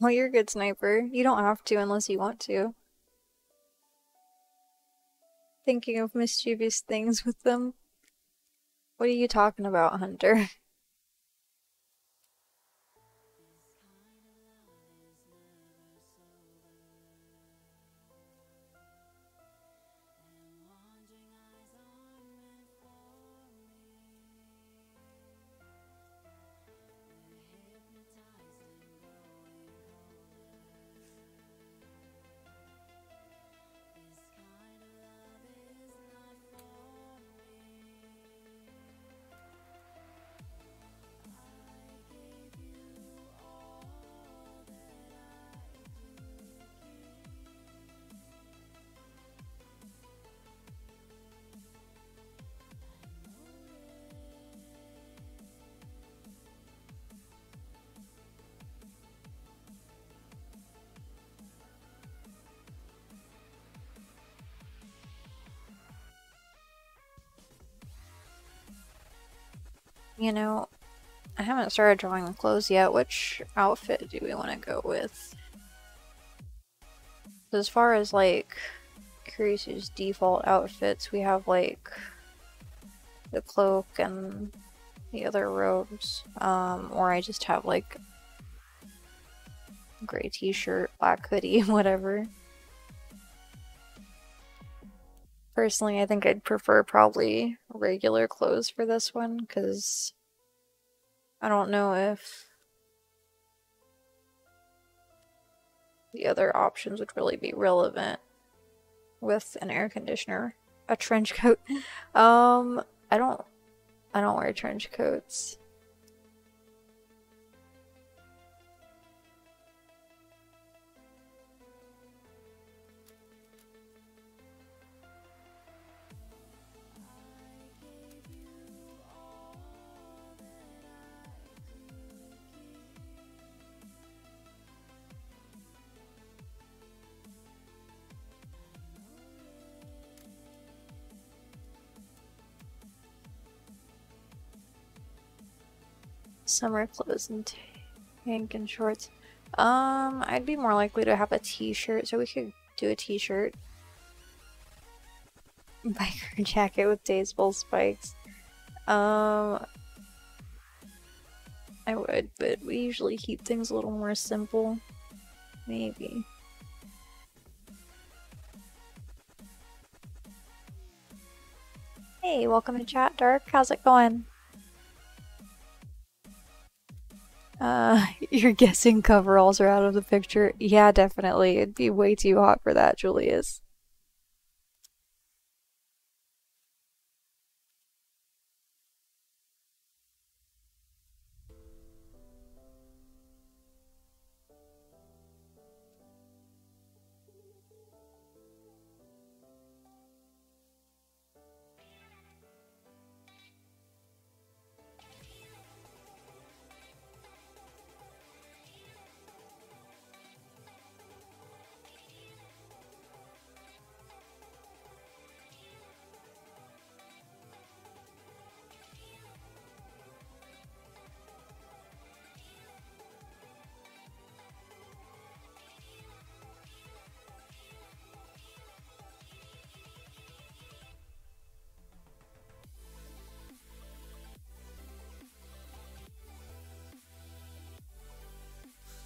[laughs] Well, you're a good sniper. You don't have to unless you want to. Thinking of mischievous things with them. What are you talking about, Hunter? [laughs] You know, I haven't started drawing the clothes yet. Which outfit do we want to go with? As far as like Kurisu's default outfits, we have like the cloak and the other robes. Um, or I just have like gray t-shirt, black hoodie, [laughs] whatever. Personally, I think I'd prefer probably regular clothes for this one because I don't know if the other options would really be relevant with an air conditioner. A trench coat. [laughs] Um, I don't I don't wear trench coats. Summer clothes and tank and shorts. Um, I'd be more likely to have a t-shirt, so we could do a t-shirt. [laughs] Biker jacket with baseball spikes. Um, I would, but we usually keep things a little more simple. Maybe. Hey, welcome to chat, Dark. How's it going? Uh, [laughs] you're guessing coveralls are out of the picture? Yeah, definitely. It'd be way too hot for that, Julius.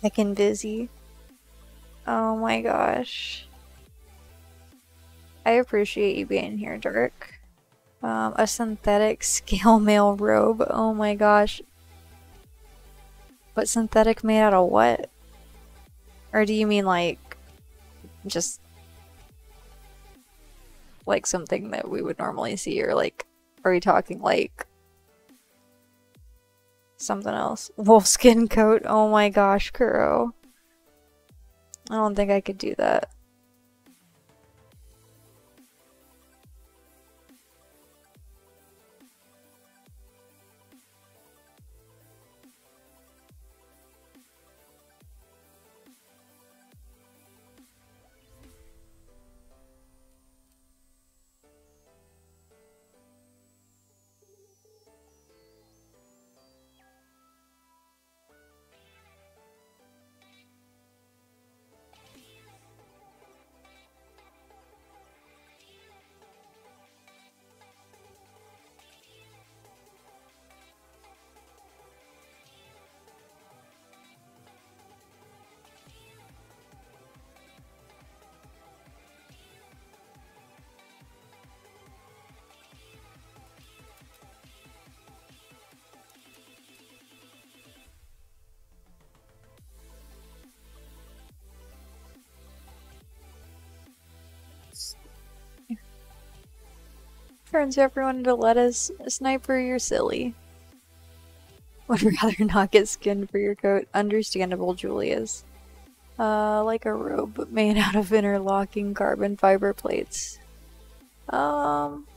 Heckin' busy. Oh my gosh. I appreciate you being here, Dirk. Um, a synthetic [laughs] scale mail robe. Oh my gosh. But synthetic made out of what? Or do you mean like just like something that we would normally see or like are we talking like something else? Wolfskin coat. Oh my gosh, Kuro. I don't think I could do that. Turns everyone to lettuce. sniper, you're silly. [laughs] Would rather not get skinned for your coat. Understandable, Julius. Uh, like a robe made out of interlocking carbon fiber plates. Um,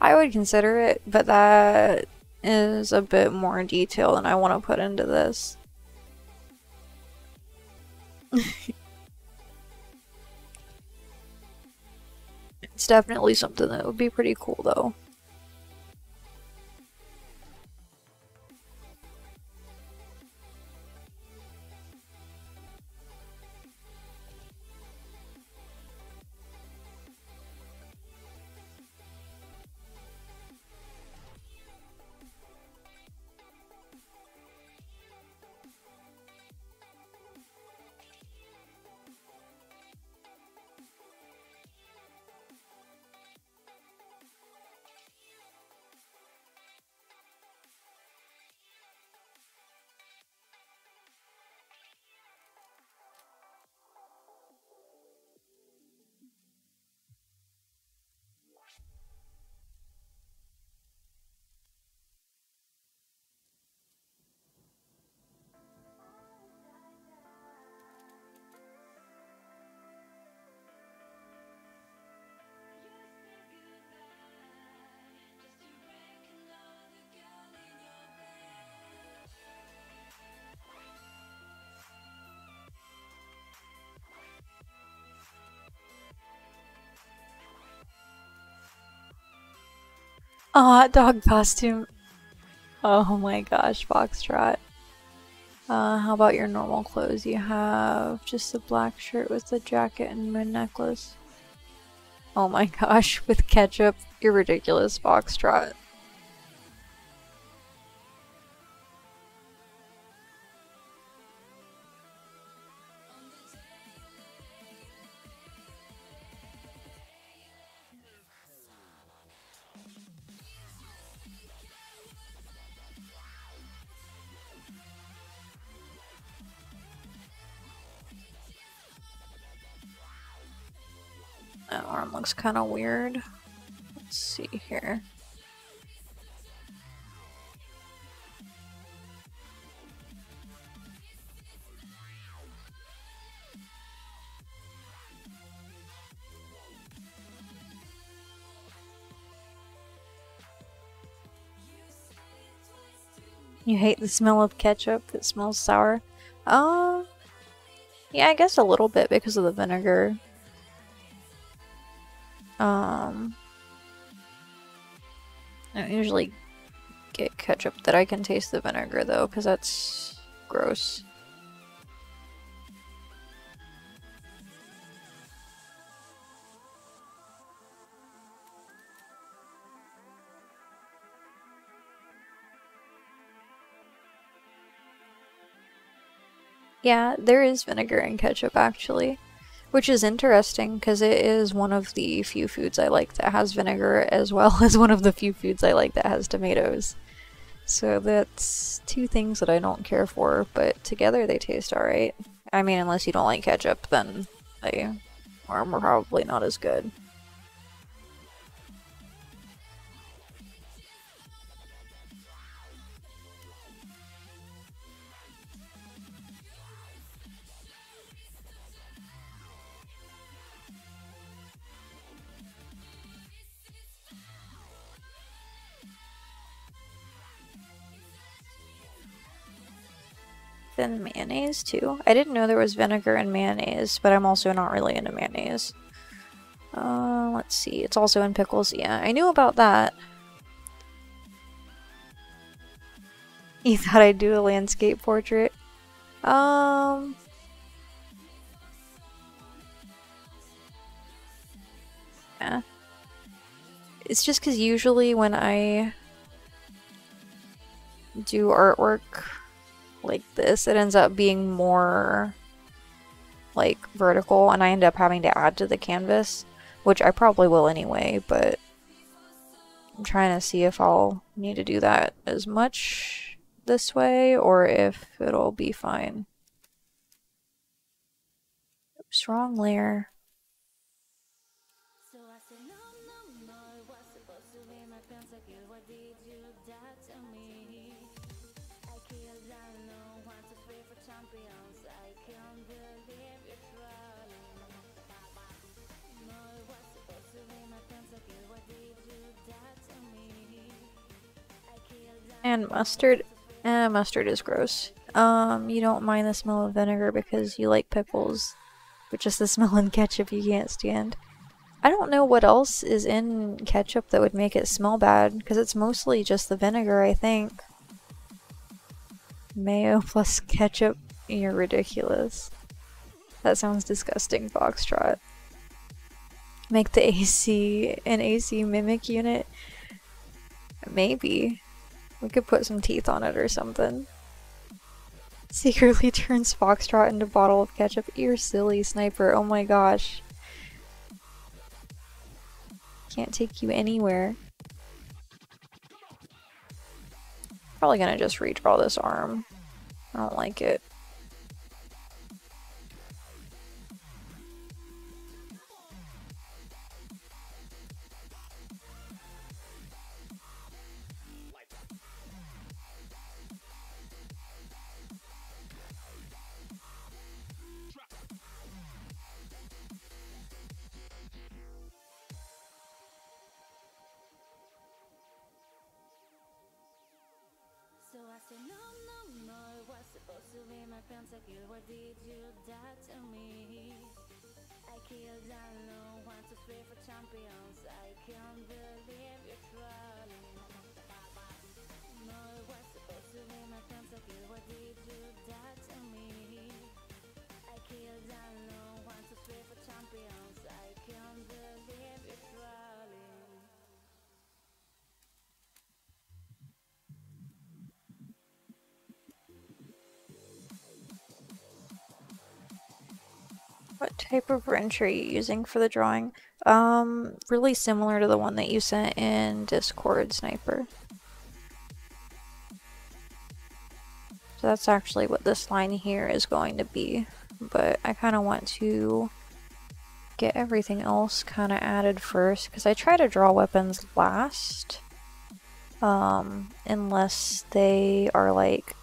I would consider it, but that is a bit more detail than I want to put into this. [laughs] It's definitely something that would be pretty cool though. A hot dog costume. Oh my gosh, Foxtrot. Uh, how about your normal clothes? You have just a black shirt with a jacket and moon necklace. Oh my [laughs] gosh, with ketchup. You're ridiculous, Foxtrot. Looks kind of weird. Let's see here. You hate the smell of ketchup that smells sour? Uh, yeah, I guess a little bit because of the vinegar. Um, I don't usually get ketchup that I can taste the vinegar though, because that's gross. Yeah, there is vinegar in ketchup actually. Which is interesting because it is one of the few foods I like that has vinegar as well [laughs] as one of the few foods I like that has tomatoes. So that's two things that I don't care for, but together they taste alright. I mean, unless you don't like ketchup, then they are probably not as good. Then mayonnaise too. I didn't know there was vinegar in mayonnaise, but I'm also not really into mayonnaise. Uh, let's see. It's also in pickles. Yeah, I knew about that. [laughs] You thought I'd do a landscape portrait? Um... Yeah. It's just because usually when I do artwork like this, it ends up being more like vertical and I end up having to add to the canvas, which I probably will anyway, but I'm trying to see if I'll need to do that as much this way or if it'll be fine. Oops, wrong layer. And mustard. Eh, mustard is gross. Um, you don't mind the smell of vinegar because you like pickles, but just the [laughs] smell in ketchup you can't stand. I don't know what else is in ketchup that would make it smell bad, because it's mostly just the vinegar, I think. Mayo [laughs] plus ketchup? You're ridiculous. That sounds disgusting, Foxtrot. Make the [laughs] AC an AC mimic unit? Maybe. We could put some teeth on it or something. Secretly [laughs] turns Foxtrot into bottle of ketchup. You're silly, Sniper. Oh my gosh. Can't take you anywhere. Probably gonna just redraw this arm. I don't like it. What type of wrench are you using for the drawing? Um, really similar to the one that you sent in Discord, Sniper. So that's actually what this line here is going to be. But I kind of want to get everything else kind of added first because I try to draw weapons last. Um, unless they are like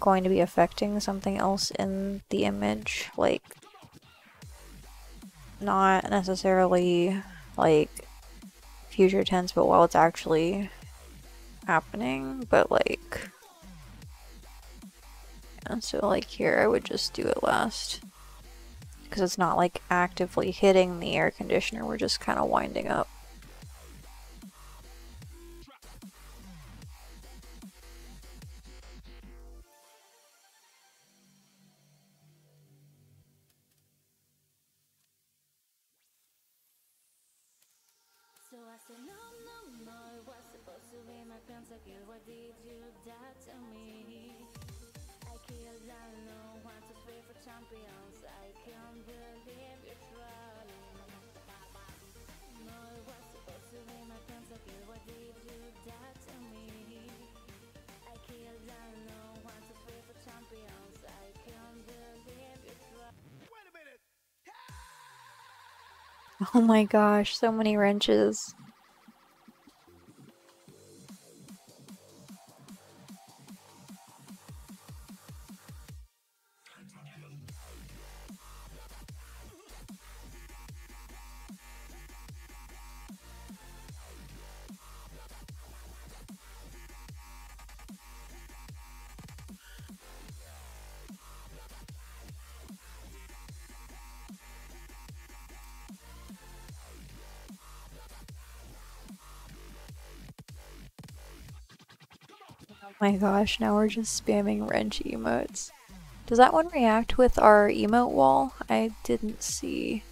going to be affecting something else in the image, like not necessarily like future tense, but while it's actually happening, but like yeah, so like here I would just do it last because it's not like actively hitting the air conditioner, we're just kind of winding up. Oh my gosh, so many wrenches. My gosh, now we're just spamming wrench emotes. Does that one react with our emote wall? I didn't see.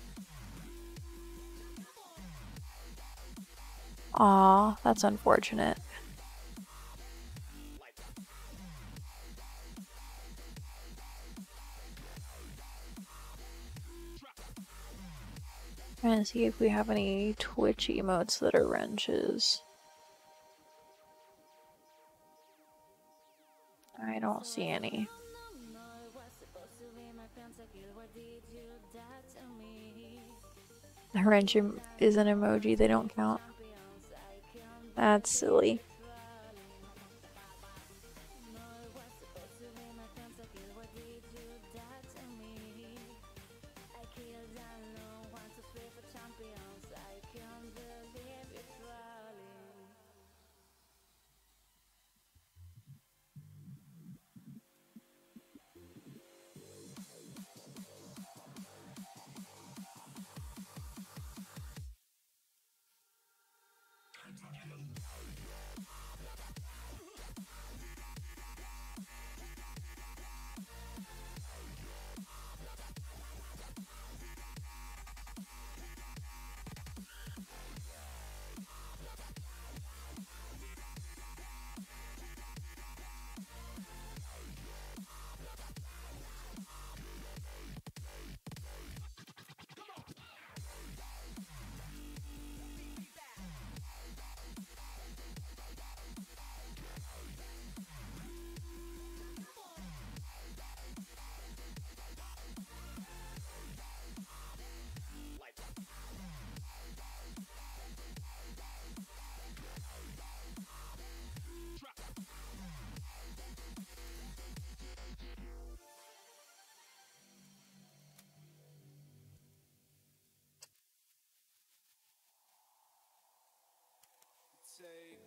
Aw, that's unfortunate. Trying to see if we have any Twitch emotes that are wrenches. That to me? A wrench is an emoji, they don't count. That's silly.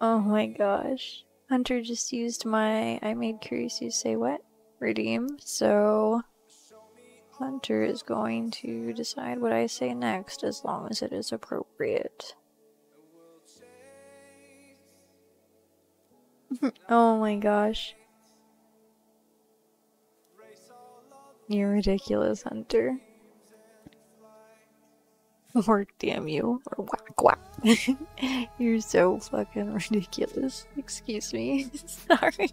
Oh my gosh. Hunter just used my I made Kurisu say what? Redeem. So Hunter is going to decide what I say next as long as it is appropriate. [laughs] oh my gosh. You're ridiculous, Hunter. Or damn you, or whack whack. [laughs] You're so fucking ridiculous. Excuse me. [laughs] Sorry.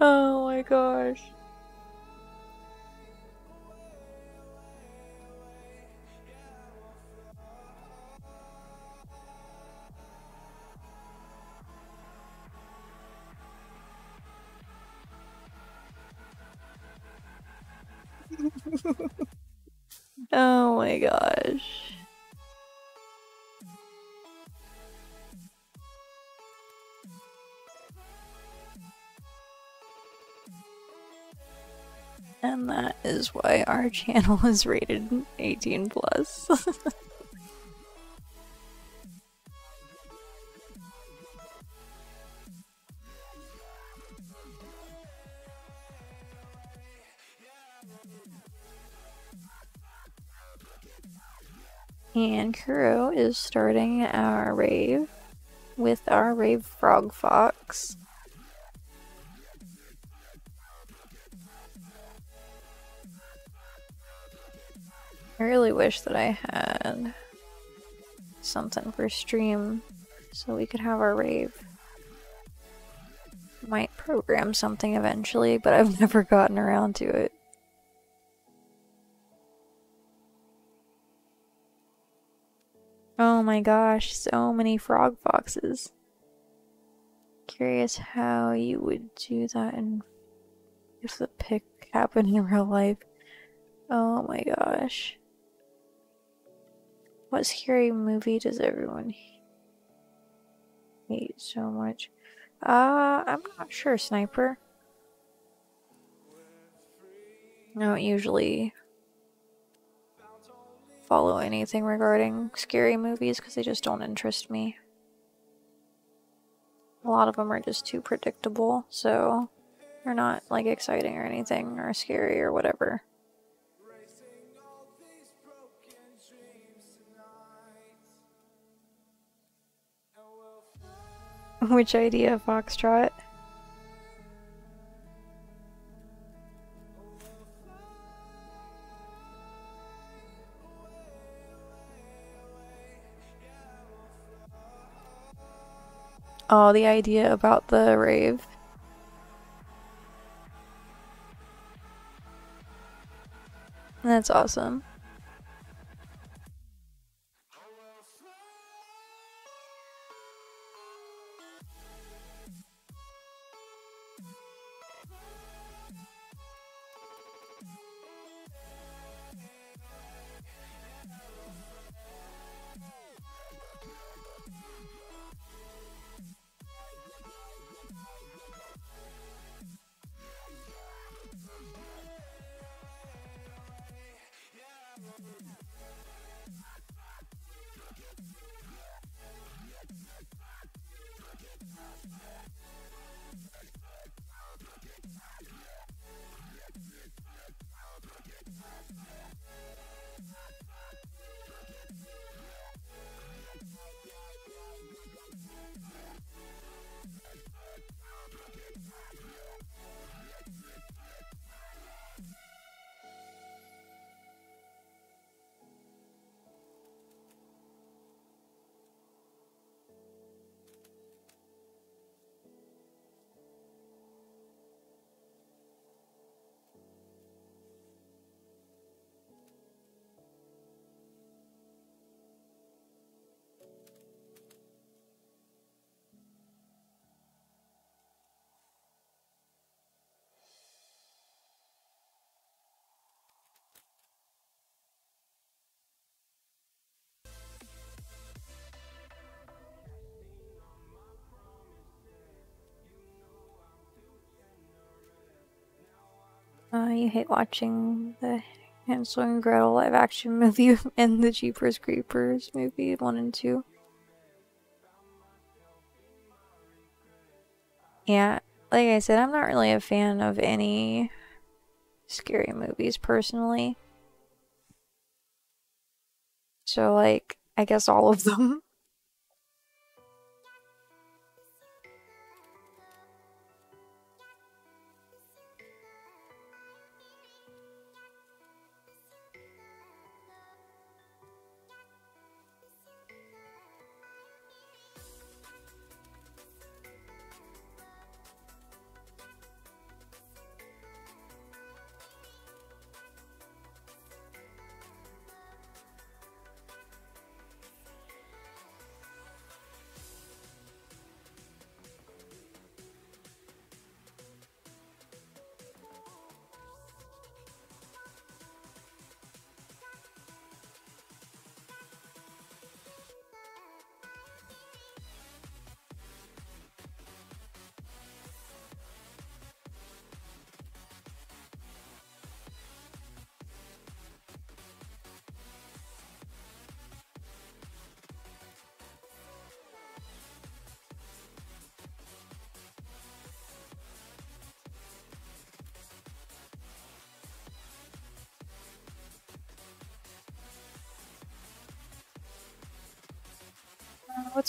oh my gosh. [laughs] Oh my gosh. Is why our channel is rated 18 plus. [laughs] And Kuro is starting our rave with our rave frog fox. I really wish that I had something for stream so we could have our rave. Might program something eventually, but I've [laughs] never gotten around to it. Oh my gosh, so many frog foxes. Curious how you would do that and if the pick happened in real life. Oh my gosh. What scary movie does everyone hate so much? Uh, I'm not sure, Sniper. I don't usually follow anything regarding scary movies because they just don't interest me. A lot of them are just too predictable, so they're not like exciting or anything or scary or whatever. [laughs] Which idea, Foxtrot? Oh, the idea about the rave. That's awesome. Uh, you hate watching the Hansel and Gretel live action [laughs] movie and the Jeepers Creepers movie 1 and 2. Yeah, like I said, I'm not really a fan of any scary movies personally. So, like, I guess all of [laughs] them.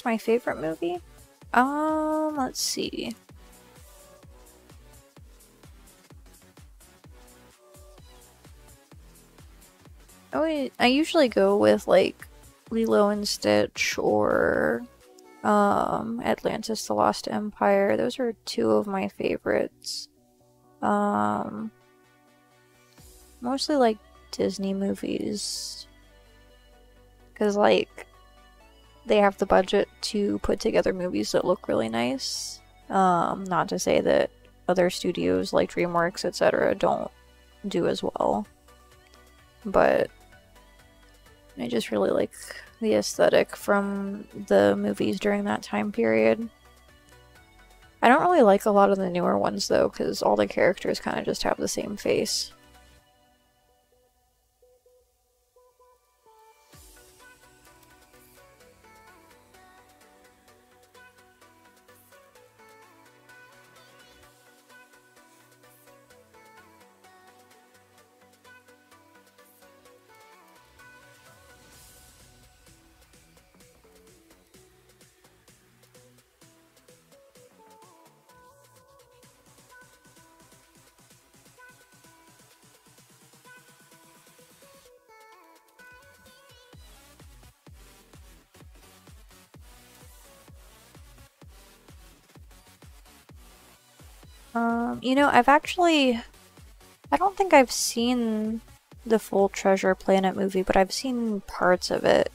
My favorite movie? Um, let's see. Oh, I, usually go with like Lilo and Stitch or um Atlantis the Lost Empire. Those are two of my favorites. Um mostly like Disney movies cuz like they have the budget to put together movies that look really nice. Um not to say that other studios like DreamWorks etc don't do as well. But I just really like the aesthetic from the movies during that time period. I don't really like a lot of the newer ones though, because all the characters kind of just have the same face. Um, you know, I've actually. I don't think I've seen the full Treasure Planet movie, but I've seen parts of it.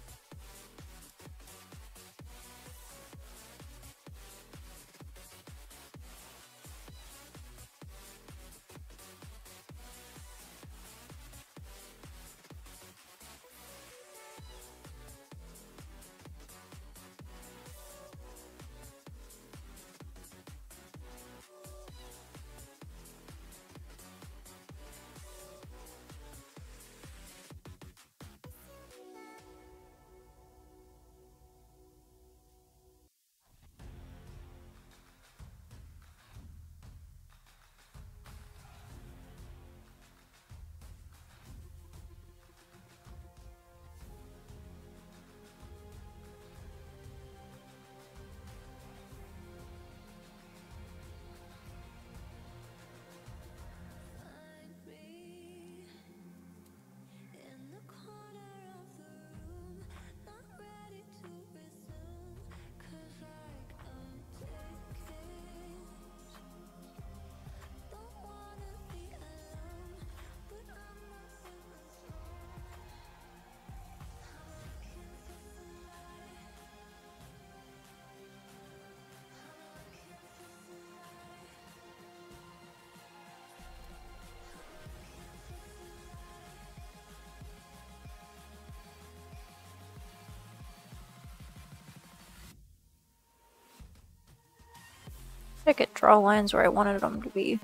I could draw lines where I wanted them to be,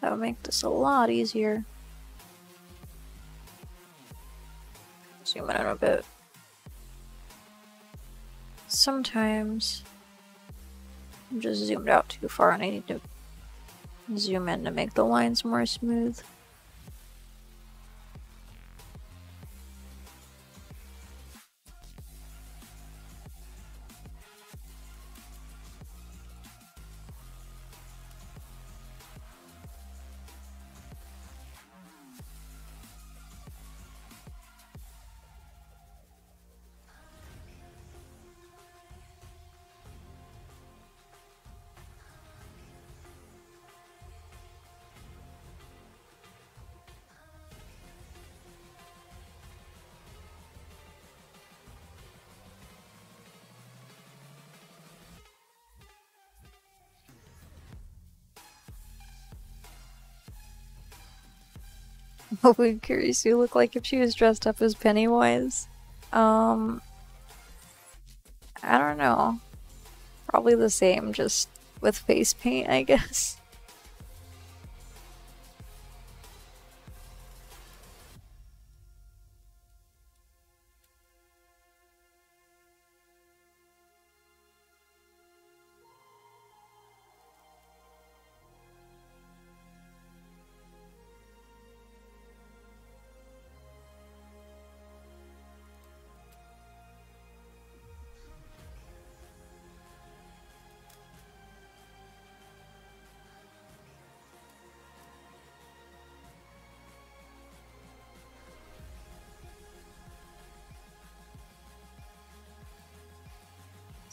that would make this a lot easier. Zoom in a bit. Sometimes I'm just zoomed out too far and I need to zoom in to make the lines more smooth. What [laughs] would Kurisu look like if she was dressed up as Pennywise? Um, I don't know. Probably the same, just with face paint, I [laughs] guess.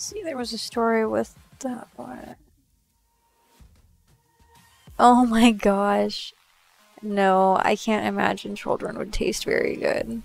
See, there was a story with that one. Oh my gosh. No, I can't imagine children would taste very good.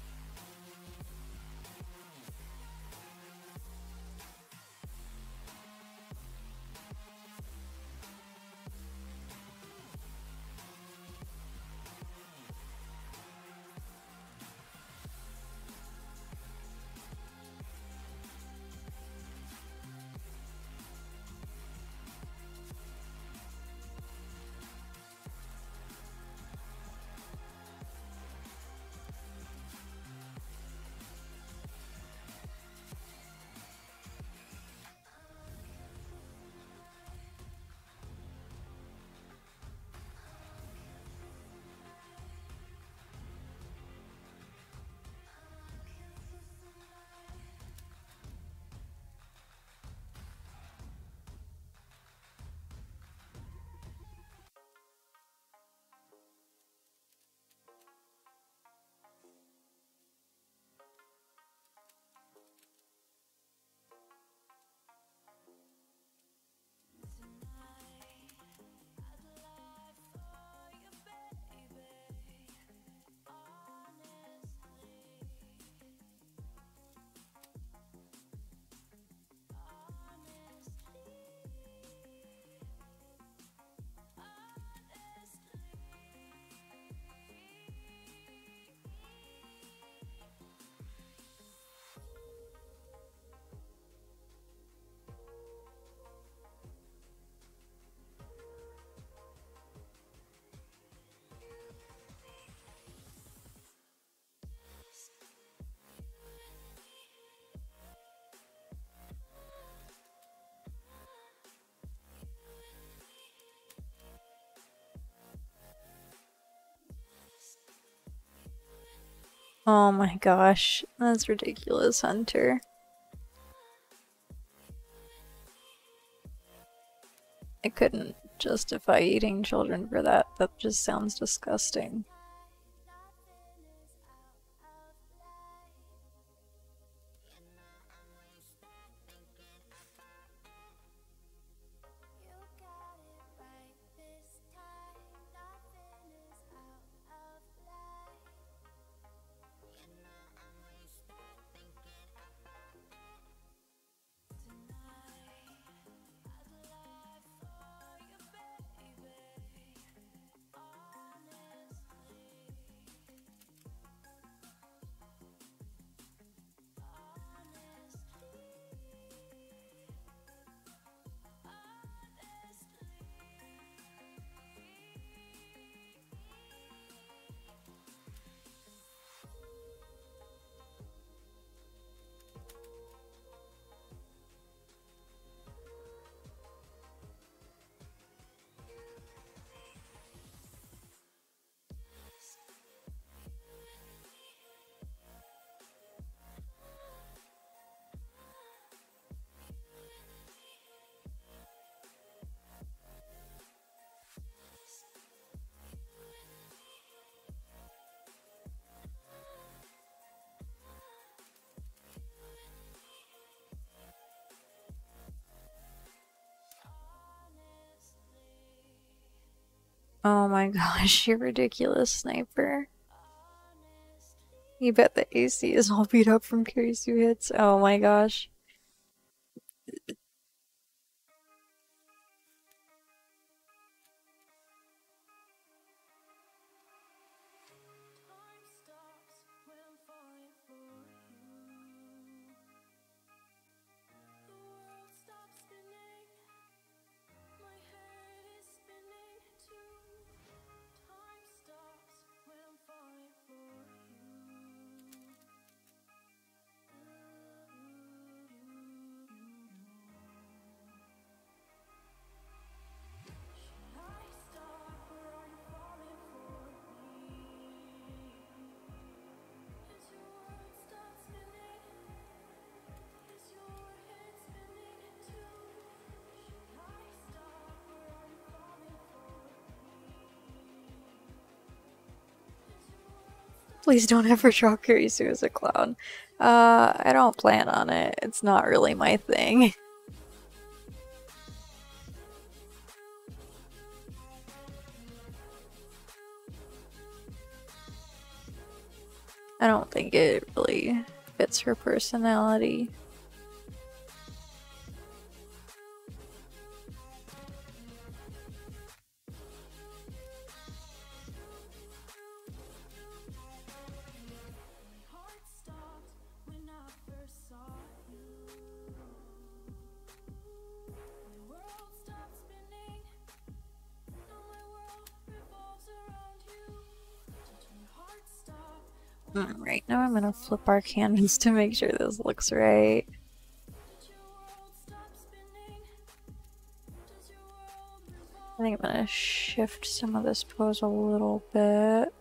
Oh my gosh, that's ridiculous, Hunter. I couldn't justify eating children for that. That just sounds disgusting. Oh my [laughs] gosh, you ridiculous sniper. You bet the AC is all beat up from Kurisu hits. Oh my gosh. Please don't ever draw Kurisu as a clown. Uh, I don't plan on it. It's not really my thing. [laughs] I don't think it really fits her personality. Flip our canvas to make sure this looks right. I think I'm gonna shift some of this pose a little bit.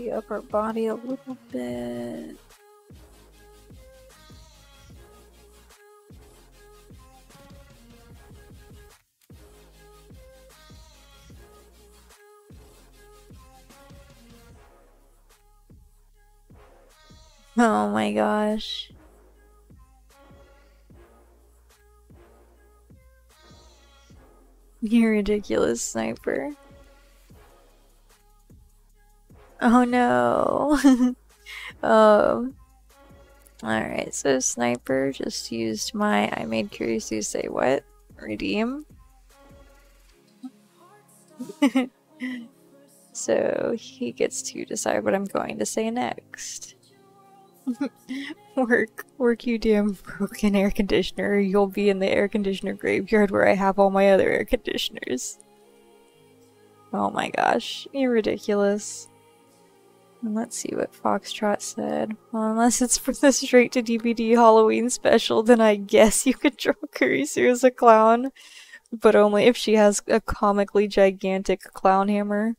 The upper body a little bit. Oh my gosh. You ridiculous sniper. Oh no. [laughs] um. Alright, so sniper just used my I made Kurisu say what? Redeem. [laughs] so he gets to decide what I'm going to say next. [laughs] work, work, you damn broken air conditioner. You'll be in the air conditioner graveyard where I have all my other air conditioners. Oh my gosh, you're ridiculous. And let's see what Foxtrot said. Well, unless it's for the straight to DVD Halloween special, then I guess you could draw [laughs] Kurisu as a clown. But only if she has a comically gigantic clown hammer.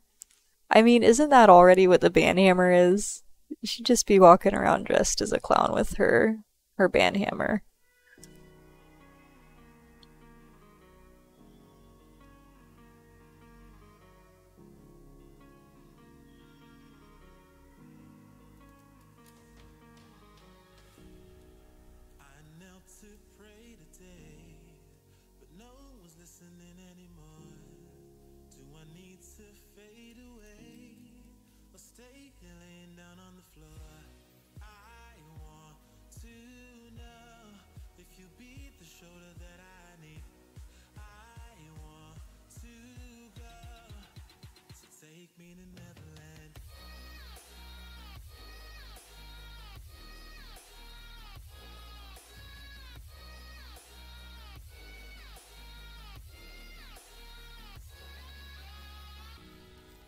I mean, isn't that already what the ban hammer is? She'd just be walking around dressed as a clown with her her ban hammer.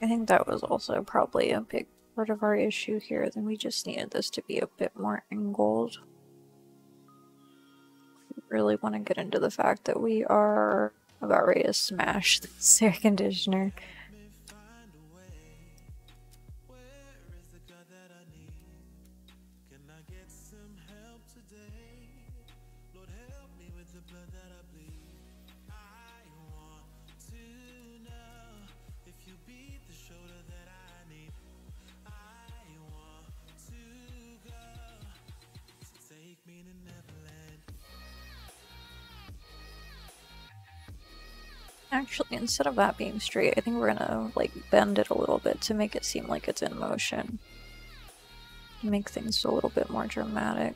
I think that was also probably a big part of our issue here. Then we just needed this to be a bit more angled. Really want to get into the fact that we are about ready to smash this [laughs] air conditioner. Actually, instead of that being straight, I think we're gonna like bend it a little bit to make it seem like it's in motion. Make things a little bit more dramatic.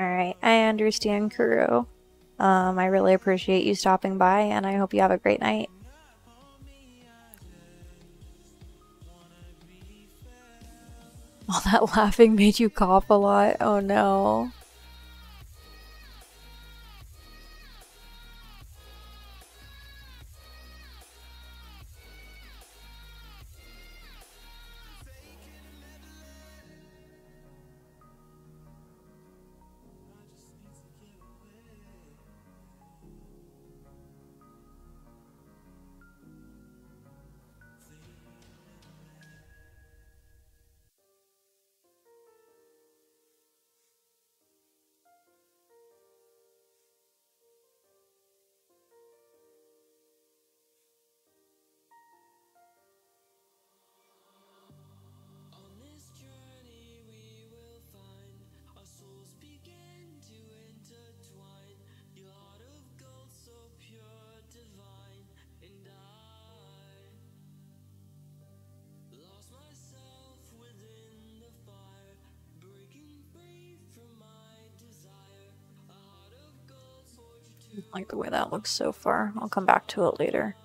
Alright, I understand, Kuro. Um, I really appreciate you stopping by, and I hope you have a great night. All that laughing made you cough a lot. Oh no. Like the way that looks so far. I'll come back to it later.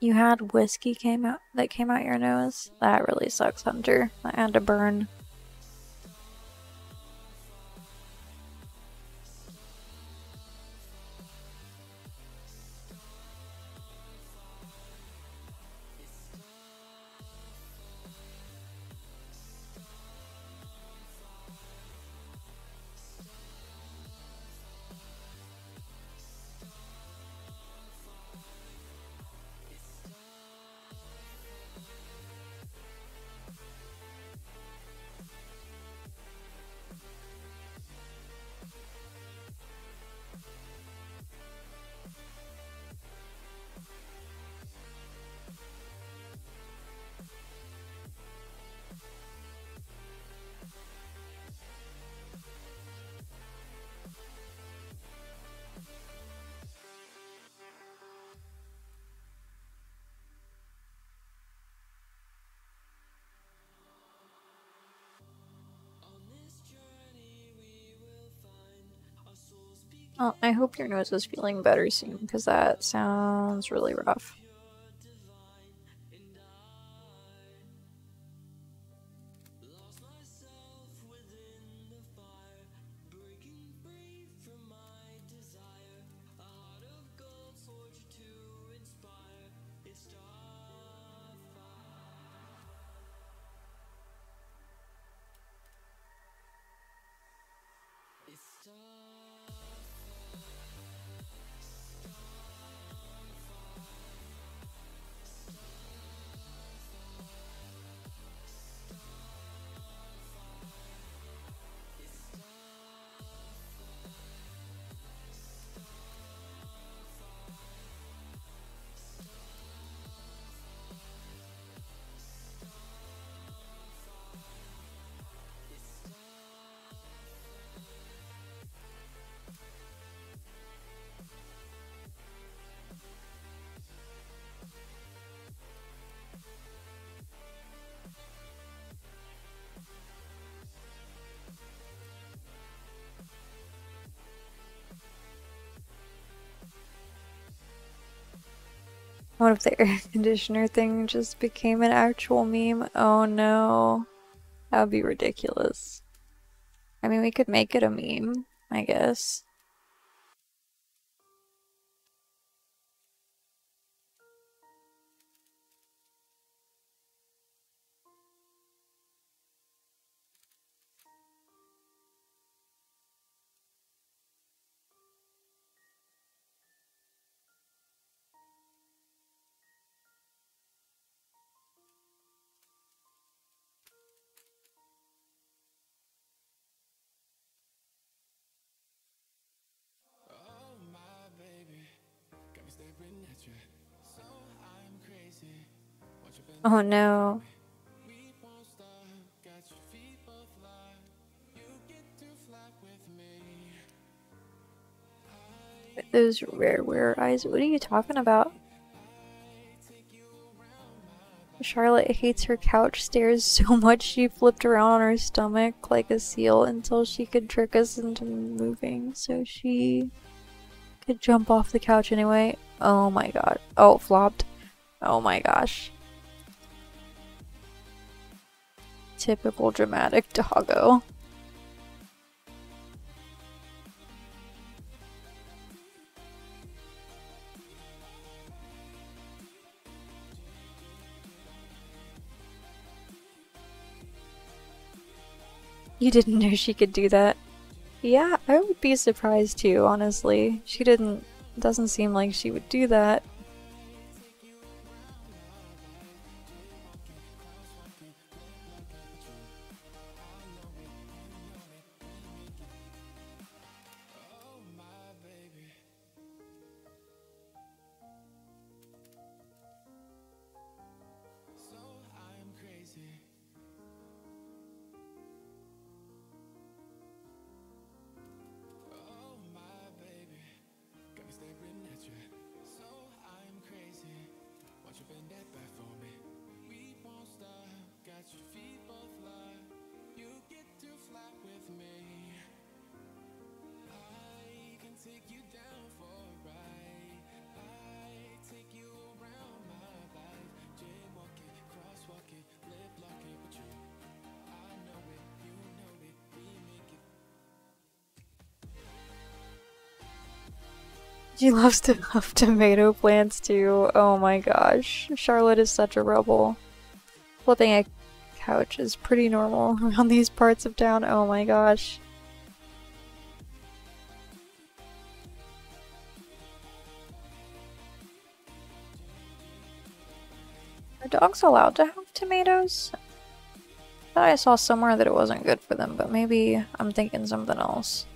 You had whiskey came out that came out your nose. That really sucks, Hunter. I had to burn. Oh, I hope your nose is feeling better soon because that sounds really rough. What if the air [laughs] conditioner thing just became an actual meme? Oh no. That would be ridiculous. I mean, we could make it a meme, I guess. Me. no. those rare, rare eyes. What are you talking about? Charlotte hates her couch stairs so [laughs] much she flipped around on her stomach like a seal until she could trick us into moving so she could jump off the couch anyway. Oh my god. Oh, flopped. Oh my gosh. Typical dramatic doggo. You didn't know she could do that? Yeah, I would be surprised too, honestly. She didn't doesn't seem like she would do that. She loves to [laughs] have tomato plants too. Oh my gosh. Charlotte is such a rebel. Flipping a couch is pretty normal [laughs] around these parts of town. Oh my gosh. Are dogs allowed to have tomatoes? I thought I saw somewhere that it wasn't good for them, but maybe I'm thinking something else.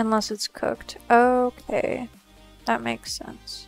Unless it's cooked. Okay. That makes sense.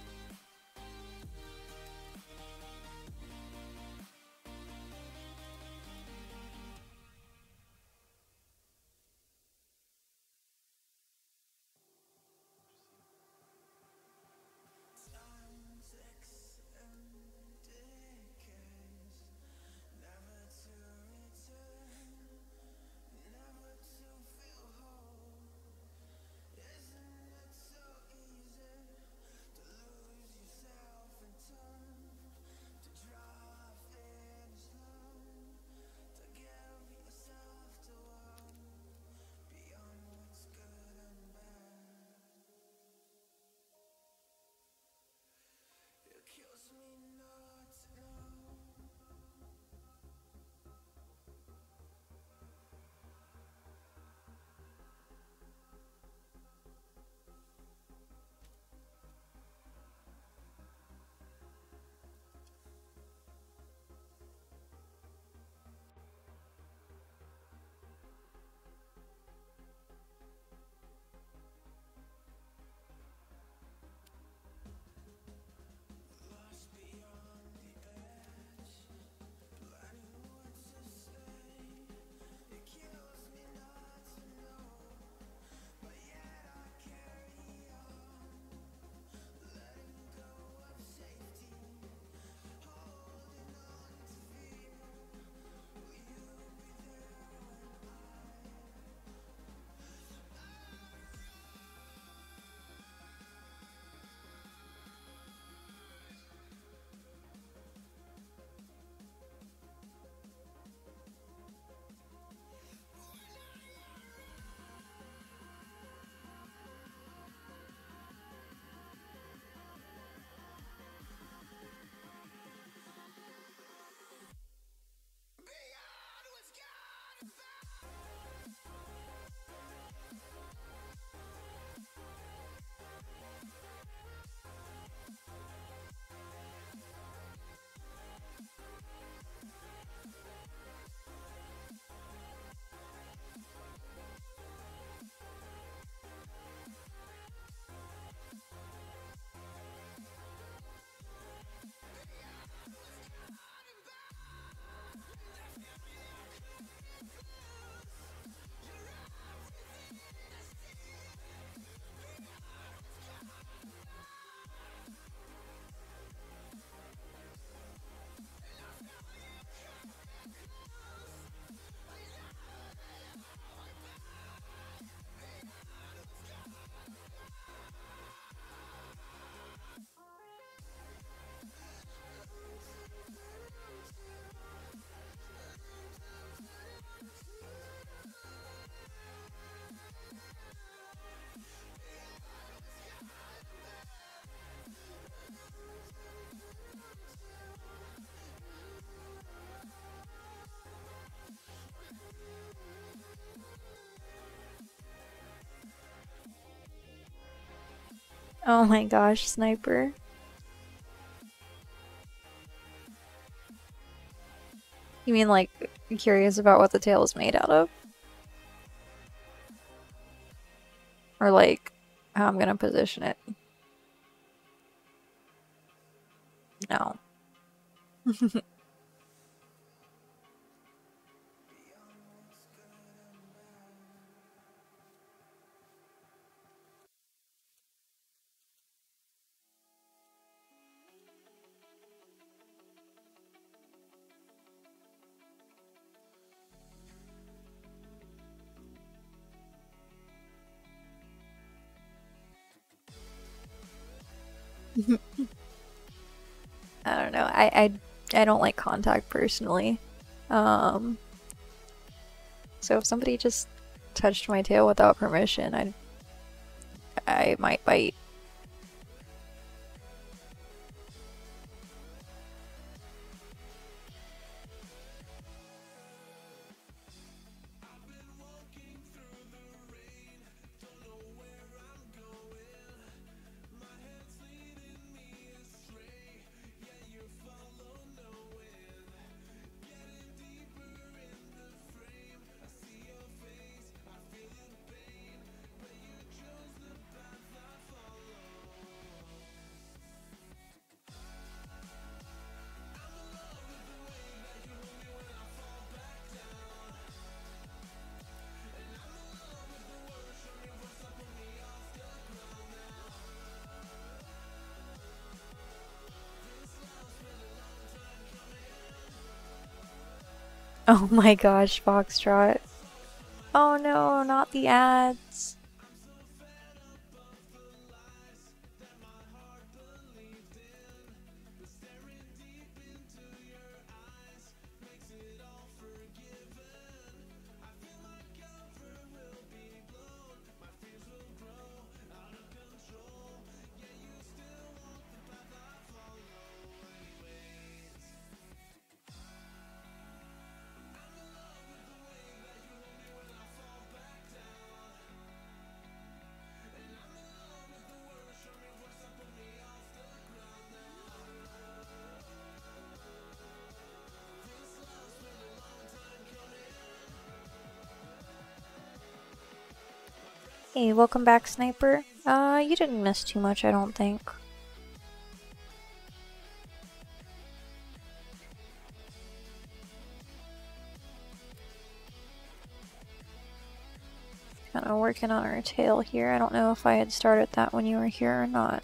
Oh my gosh, sniper. You mean like curious about what the tail is made out of? Or like how I'm gonna position it? I I I don't like contact personally. Um so if somebody just touched my tail without permission, I I might bite. [laughs] Oh my gosh, Foxtrot. Oh no, not the ads. Hey, welcome back, Sniper. Uh, you didn't miss too much, I don't think. Kind of working on our tail here. I don't know if I had started that when you were here or not.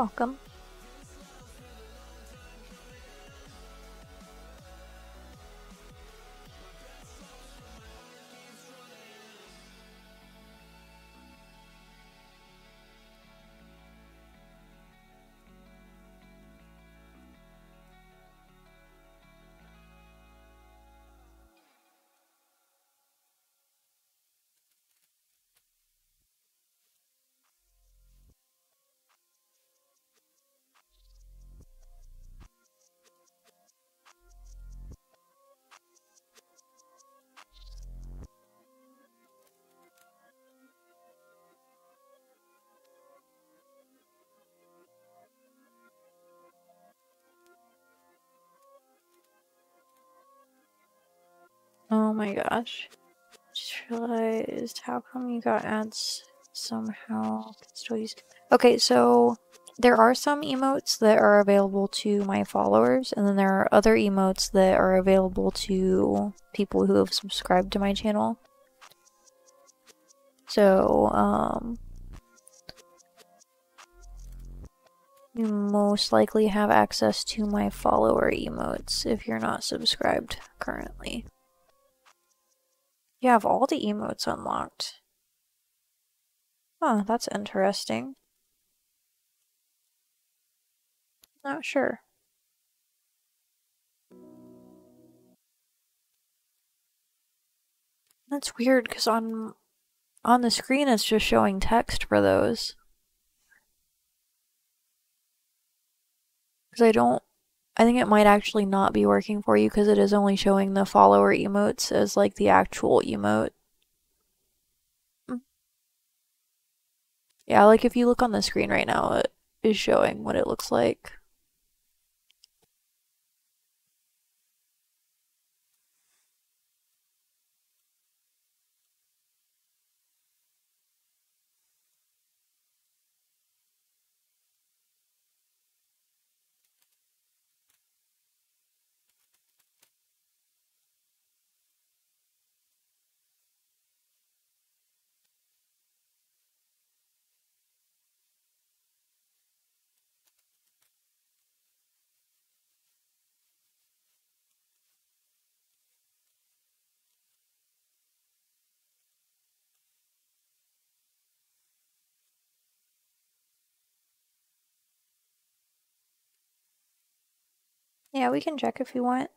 Welcome. Oh my gosh. Just realized how come you got ads somehow still use Okay, so there are some emotes that are available to my followers, and then there are other emotes that are available to people who have subscribed to my channel. So, um, you most likely have access to my follower emotes if you're not subscribed currently. You have all the emotes unlocked. Huh, that's interesting. Not sure. That's weird because on on the screen it's just showing text for those. Because I don't. I think it might actually not be working for you because it is only showing the follower emotes as like the actual emote. Mm. Yeah, like if you look on the screen right now, it is showing what it looks like. Yeah, we can check if you want.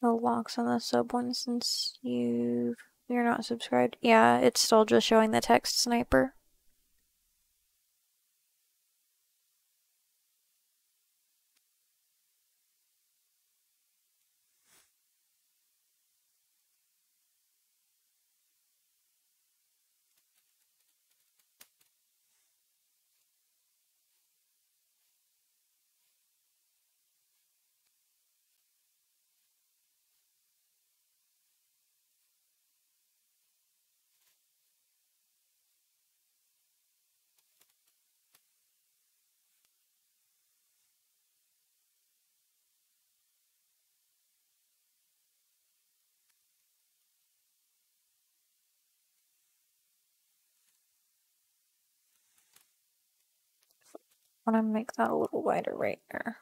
The locks on the sub one since you you're not subscribed. Yeah, it's still just showing the text sniper. Want to make that a little wider right there.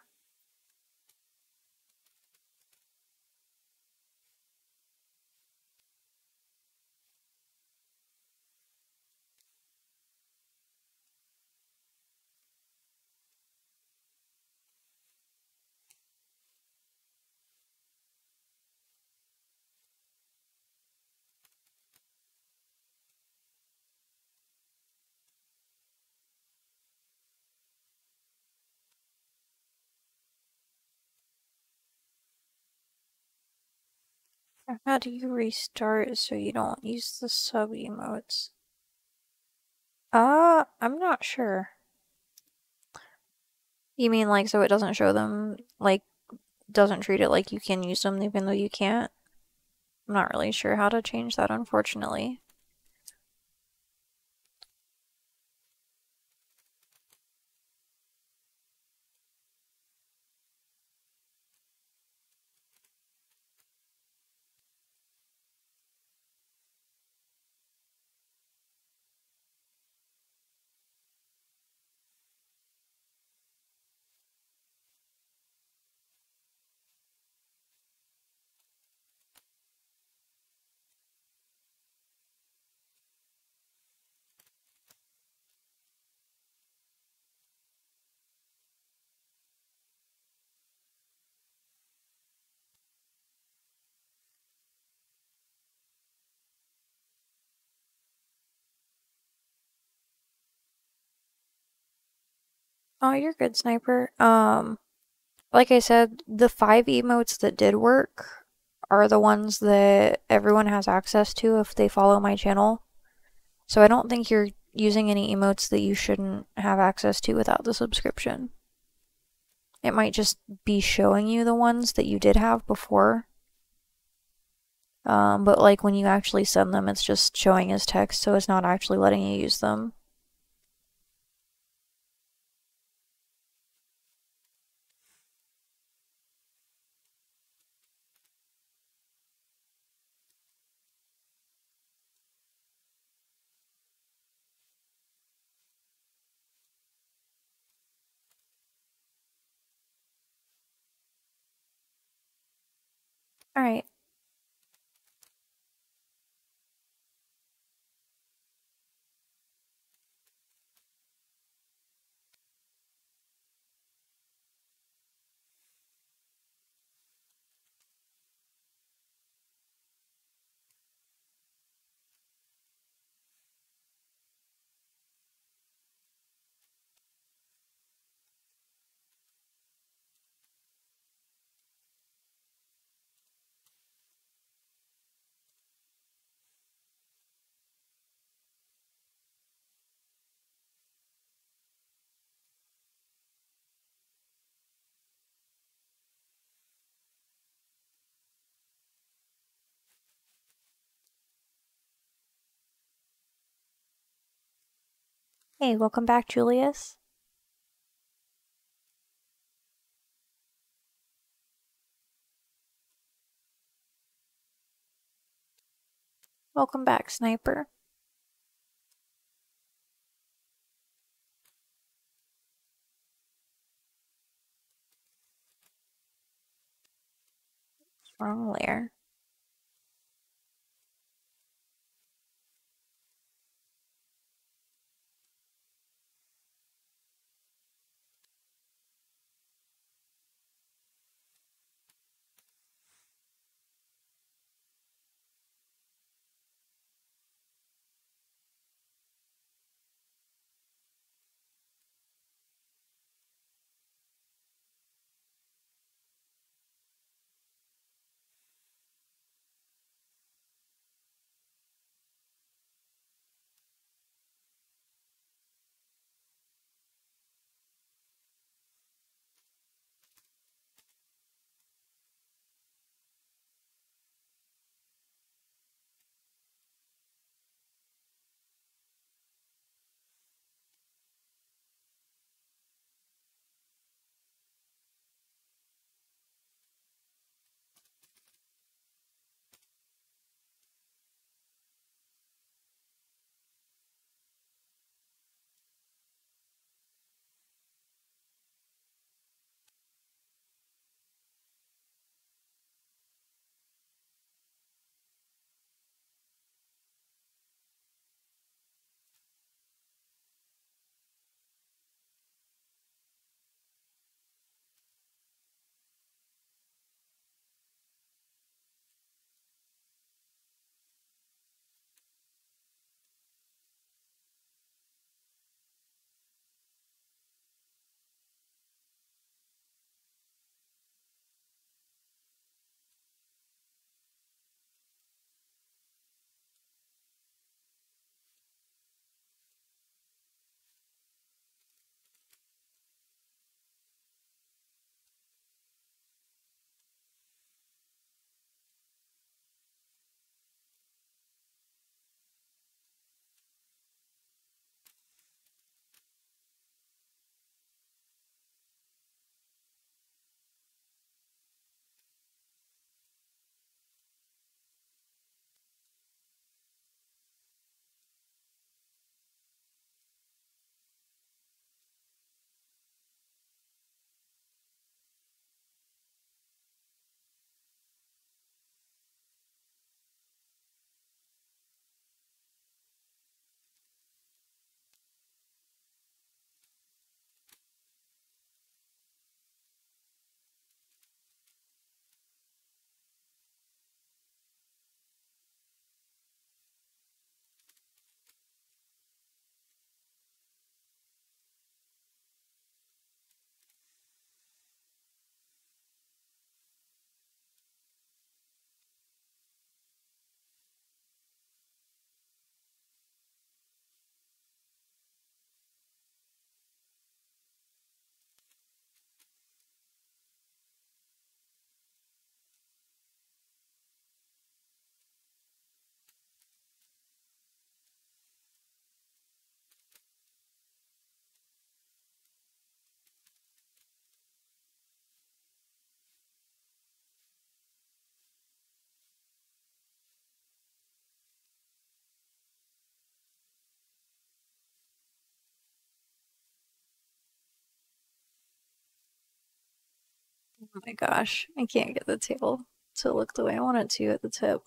How do you restart so you don't use the sub emotes? Uh, I'm not sure. You mean like so it doesn't show them, like, doesn't treat it like you can use them even though you can't? I'm not really sure how to change that, unfortunately. Oh, you're good, Sniper. Um, like I said, the five emotes that did work are the ones that everyone has access to if they follow my channel. So I don't think you're using any emotes that you shouldn't have access to without the subscription. It might just be showing you the ones that you did have before. Um, but like when you actually send them, it's just showing as text, so it's not actually letting you use them. Alright. Hey, welcome back, Julius. Welcome back, Sniper. Wrong layer. Oh my gosh, I can't get the table to look the way I want it to at the tip.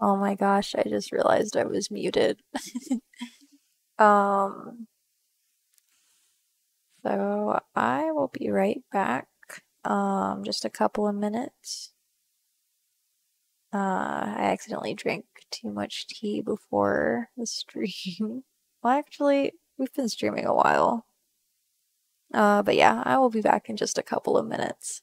Oh my gosh, I just realized I was muted. [laughs] um, so I will be right back. Um, just a couple of minutes. Uh, I accidentally drank too much tea before the stream. [laughs] Well, actually, we've been streaming a while. Uh, but yeah, I will be back in just a couple of minutes.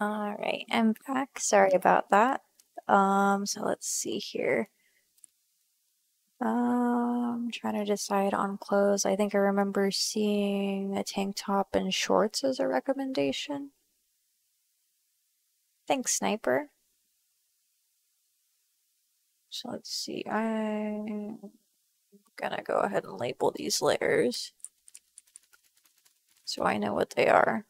All right, I'm back. Sorry about that. Um, so let's see here. Um, I'm trying to decide on clothes. I think I remember seeing a tank top and shorts as a recommendation. Thanks, Sniper. So let's see. I'm gonna go ahead and label these layers so I know what they are.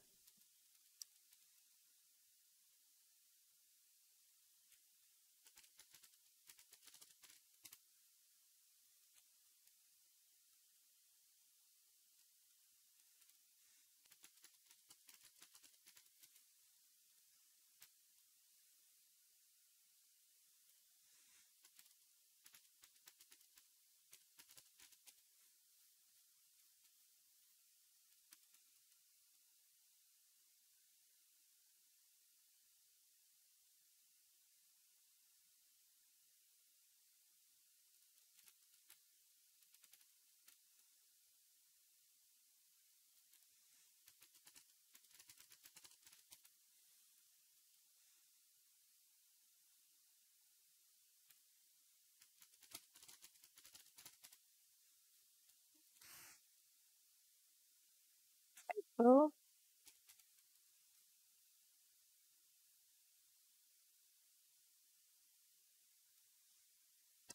Oh.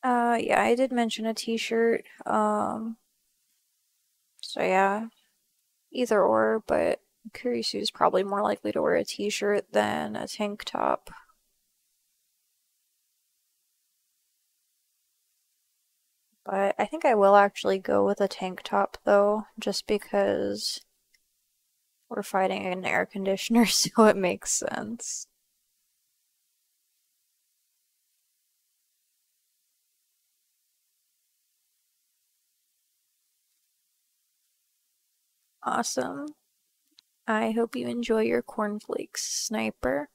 Uh, yeah, I did mention a t-shirt. Um, so yeah, either or, but Kurisu is probably more likely to wear a t-shirt than a tank top. But I think I will actually go with a tank top though, just because we're fighting an air conditioner, [laughs] so it makes sense. Awesome. I hope you enjoy your cornflakes, Sniper.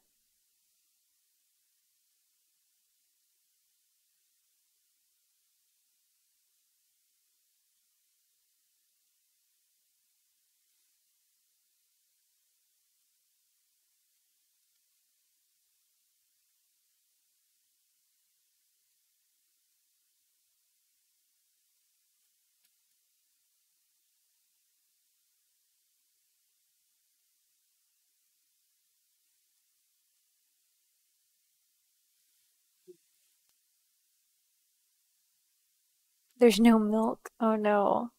There's no milk. Oh no.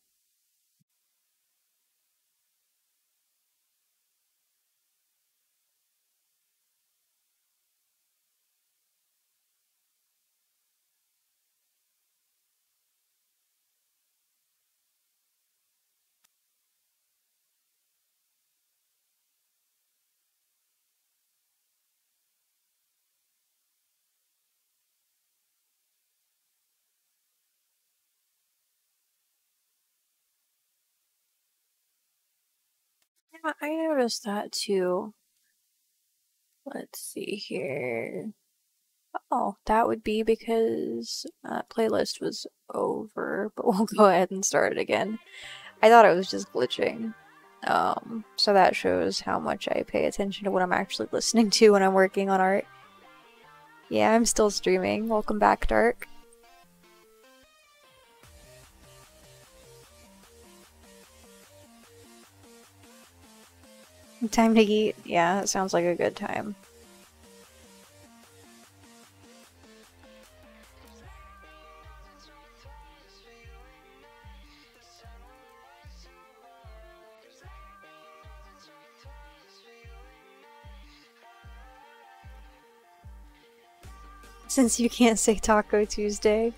Yeah, I noticed that too. Let's see here. Oh, that would be because playlist was over, [laughs] but we'll go ahead and start it again. I thought it was just glitching. Um, so that shows how much I pay attention to what I'm actually listening to when I'm working on art. Yeah, I'm still streaming. Welcome back, Dark. Time to eat. Yeah, it sounds like a good time. Since you can't say Taco Tuesday.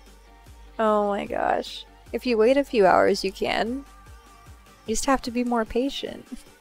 Oh my gosh. If you wait a few hours, you can. You just have to be more patient. [laughs]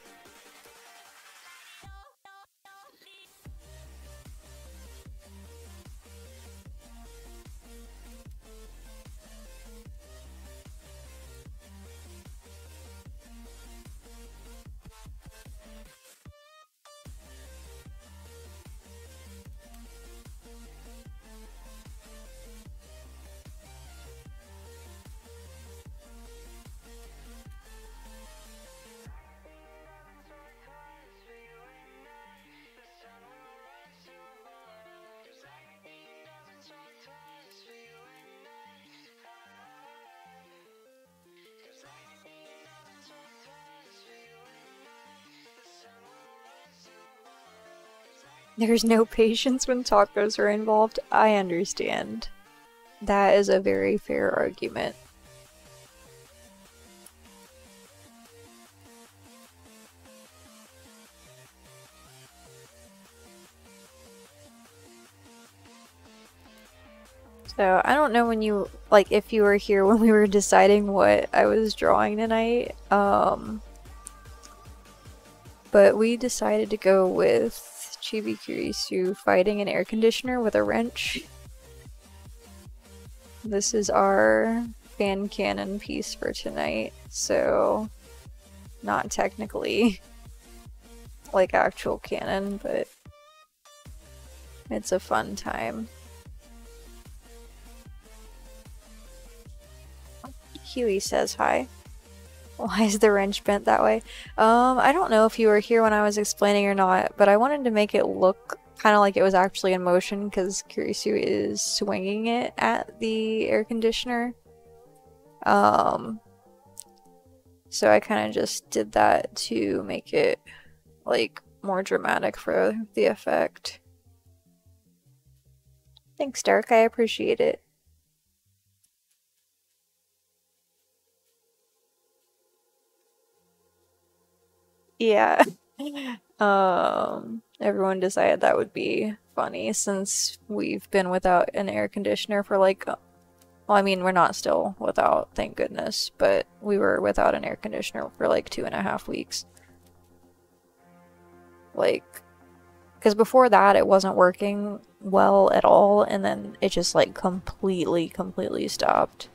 There's no patience when tacos are involved. I understand. That is a very fair argument. So, I don't know when you, like, if you were here when we were deciding what I was drawing tonight, um, but we decided to go with Chibi Kurisu fighting an air conditioner with a wrench. This is our fan canon piece for tonight, so not technically [laughs] like actual canon, but it's a fun time. Huey says hi. Why is the wrench bent that way? Um, I don't know if you were here when I was explaining or not, but I wanted to make it look kind of like it was actually in motion because Kurisu is swinging it at the air conditioner. Um, so I kind of just did that to make it like more dramatic for the effect. Thanks, Dark. I appreciate it. Yeah. [laughs] um, everyone decided that would be funny since we've been without an air conditioner for like, uh, well, I mean, we're not still without, thank goodness, but we were without an air conditioner for like two and a half weeks. Like, because before that it wasn't working well at all, and then it just like completely, completely stopped.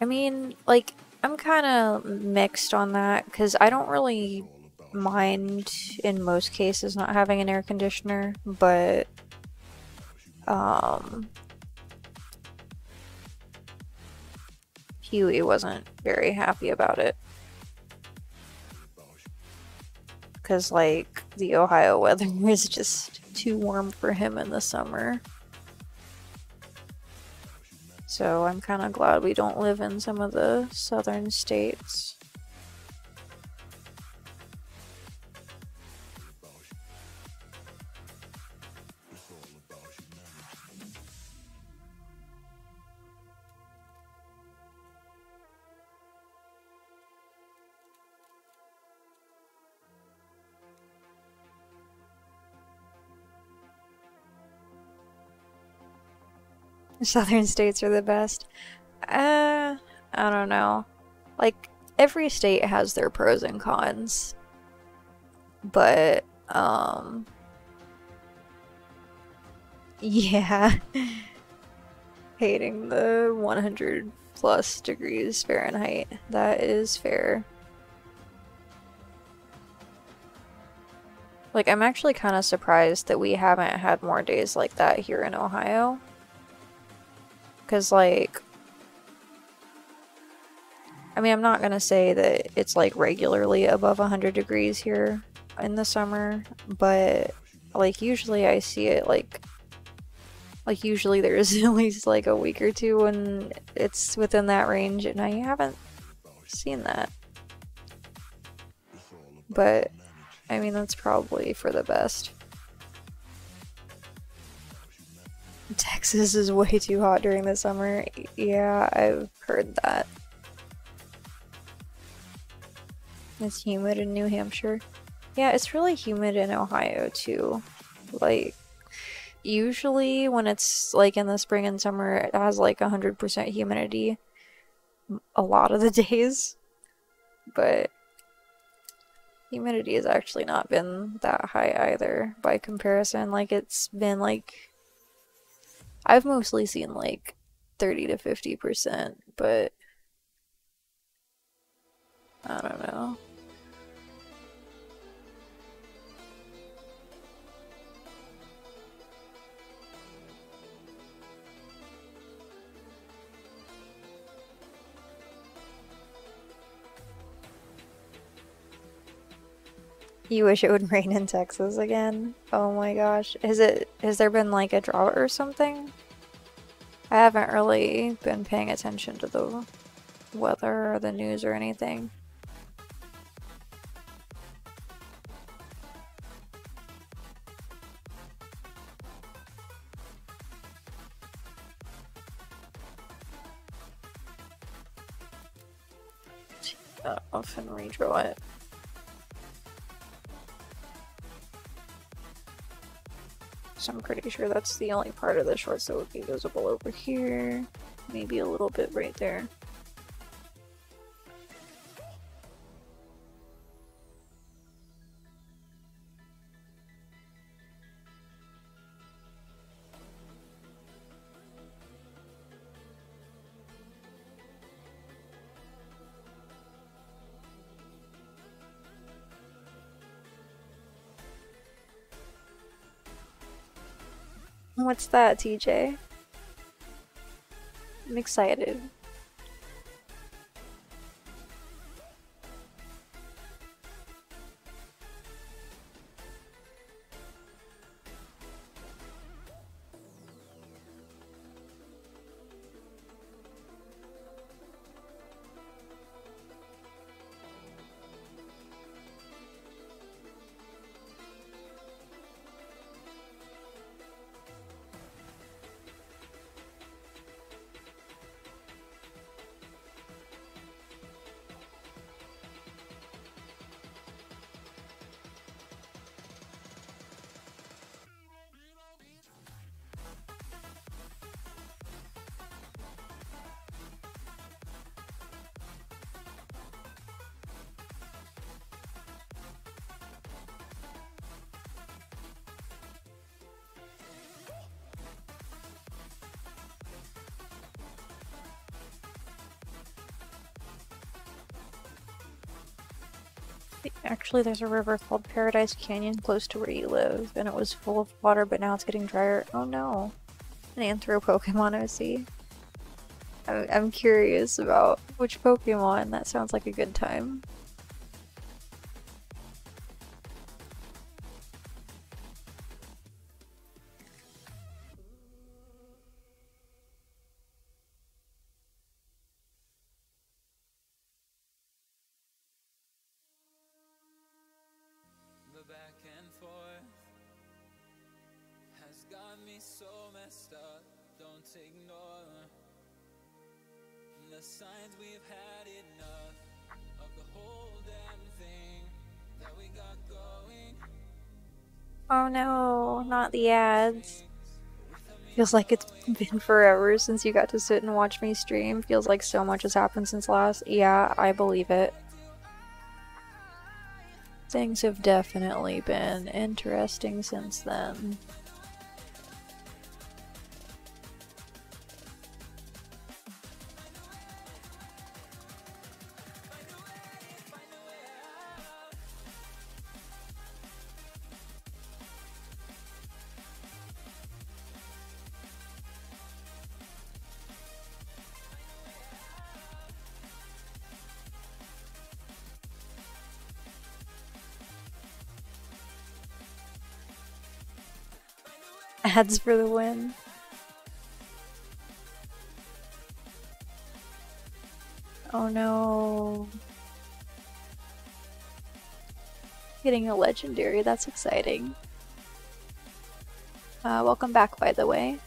I mean, like, I'm kind of mixed on that because I don't really mind in most cases not having an air conditioner, but um, Huey wasn't very happy about it because, like, the Ohio [laughs] weather is just too warm for him in the summer. So I'm kind of glad we don't live in some of the southern states. [laughs] Southern states are the best. Uh, I don't know. Like every state has their pros and cons. But um [laughs] yeah. Hating the 100 plus degrees Fahrenheit. That is fair. Like I'm actually kind of surprised that we haven't had more days like that here in Ohio. Because, like, I mean, I'm not gonna say that it's like regularly above 100 degrees here in the summer, but like, usually I see it like, like, usually there's [laughs] at least like a week or two when it's within that range, and I haven't seen that. But, I mean, that's probably for the best. Texas is way too hot during the summer. Yeah, I've heard that. It's humid in New Hampshire. Yeah, it's really humid in Ohio too. Like, usually when it's like in the spring and summer, it has like 100% humidity a lot of the [laughs] days. But humidity has actually not been that high either by comparison. Like, it's been like I've mostly seen like 30 to 50%, but I don't know. You wish it would [laughs] rain in Texas again? Oh my gosh. Is it has there been like a drought or something? I haven't really been paying attention to the weather or the news or anything. And redraw it. I'm pretty sure that's the only part of the shorts that would be visible over here. Maybe a little bit right there. What's that, TJ? I'm excited. Actually, there's a river called Paradise Canyon close to where you live, and it was full of water, but now it's getting drier. Oh no. An anthro Pokemon OC. I'm, I'm curious about which Pokemon. That sounds like a good time. Feels like it's been forever since you got to sit and watch me stream. Feels like so much has happened since last. Yeah, I believe it. Things have definitely been interesting since then. Ads for the win. Oh no. Getting a legendary, that's exciting. Uh, welcome back, by the way.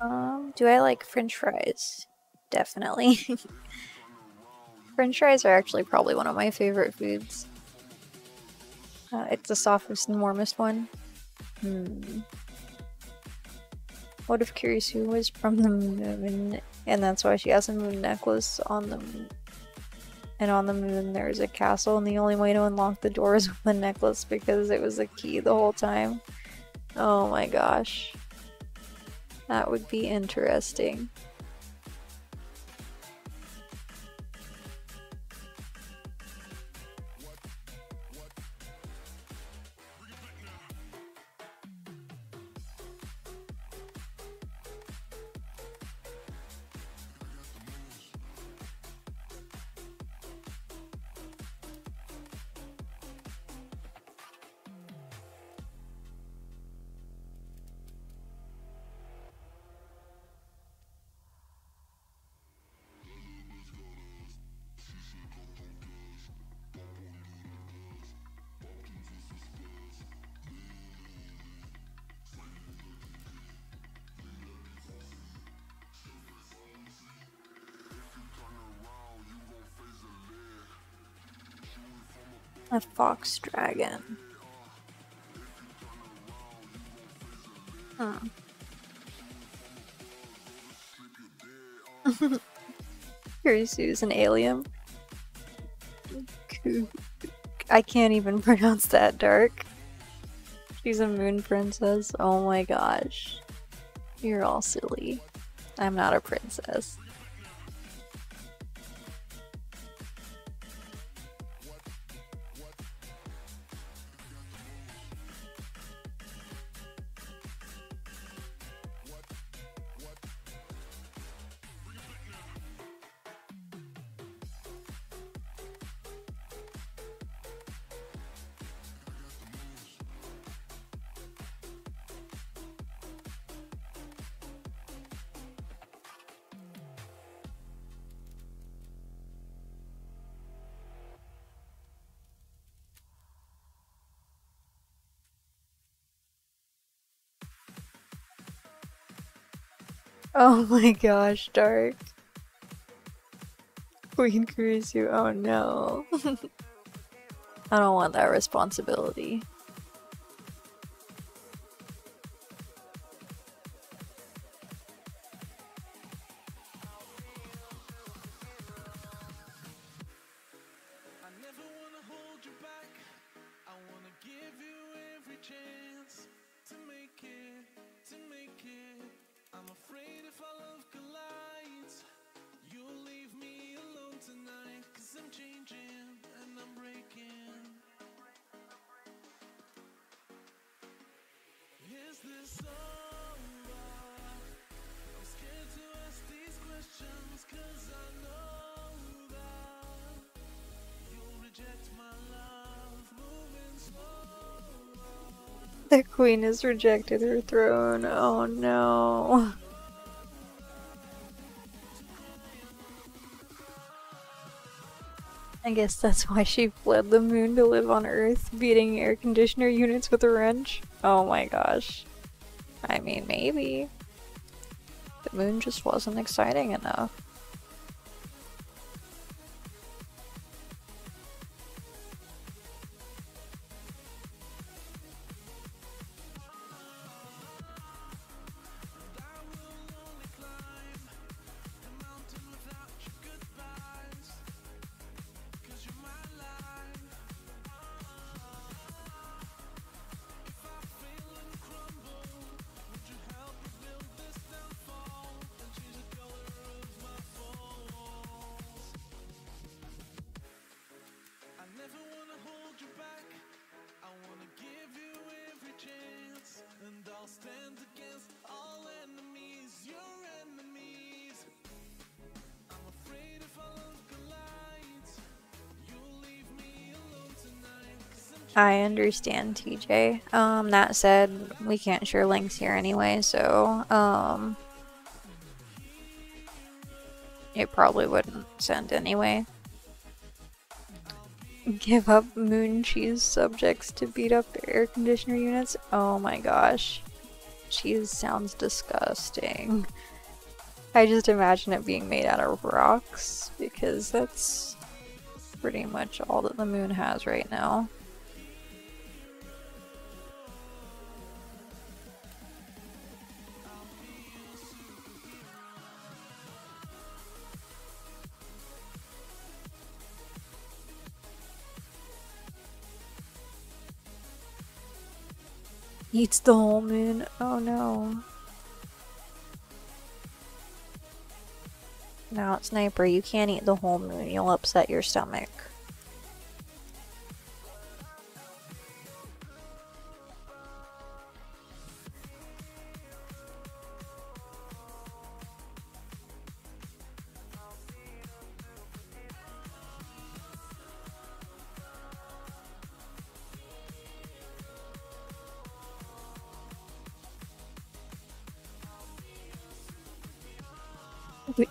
Um, do I like french fries? Definitely. [laughs] french fries are actually probably one of my favorite foods. Uh, it's the softest and warmest one. Hmm. What if Kurisu was from the moon and that's why she has a moon necklace on the moon? And on the moon there's a castle and the only way to unlock the door is with the necklace because it was a key the whole time. Oh my gosh. That would be interesting. Fox dragon. Hmm. Kurisu's [laughs] an alien. I can't even [laughs] pronounce that, Dark. She's a moon princess. Oh my gosh. You're all silly. I'm not a princess. Oh [laughs] my gosh, Dark. We can Queen you. oh no. [laughs] I don't want that responsibility. I never wanna hold you back. I wanna give you every chance The queen has rejected her throne. Oh no. I guess that's why she fled the moon to live on Earth, beating air conditioner units with a wrench. Oh my gosh. Mean, maybe. The moon just wasn't exciting enough. I understand, TJ. Um, that said, we can't share links here anyway, so, um, it probably wouldn't send anyway. Give up moon cheese subjects to beat up air conditioner units? Oh my gosh. Cheese sounds disgusting. I just imagine it being made out of rocks because that's pretty much all that the moon has right now. Eats the whole moon. Oh no. Now, it's Sniper, you can't eat the whole moon. You'll upset your stomach.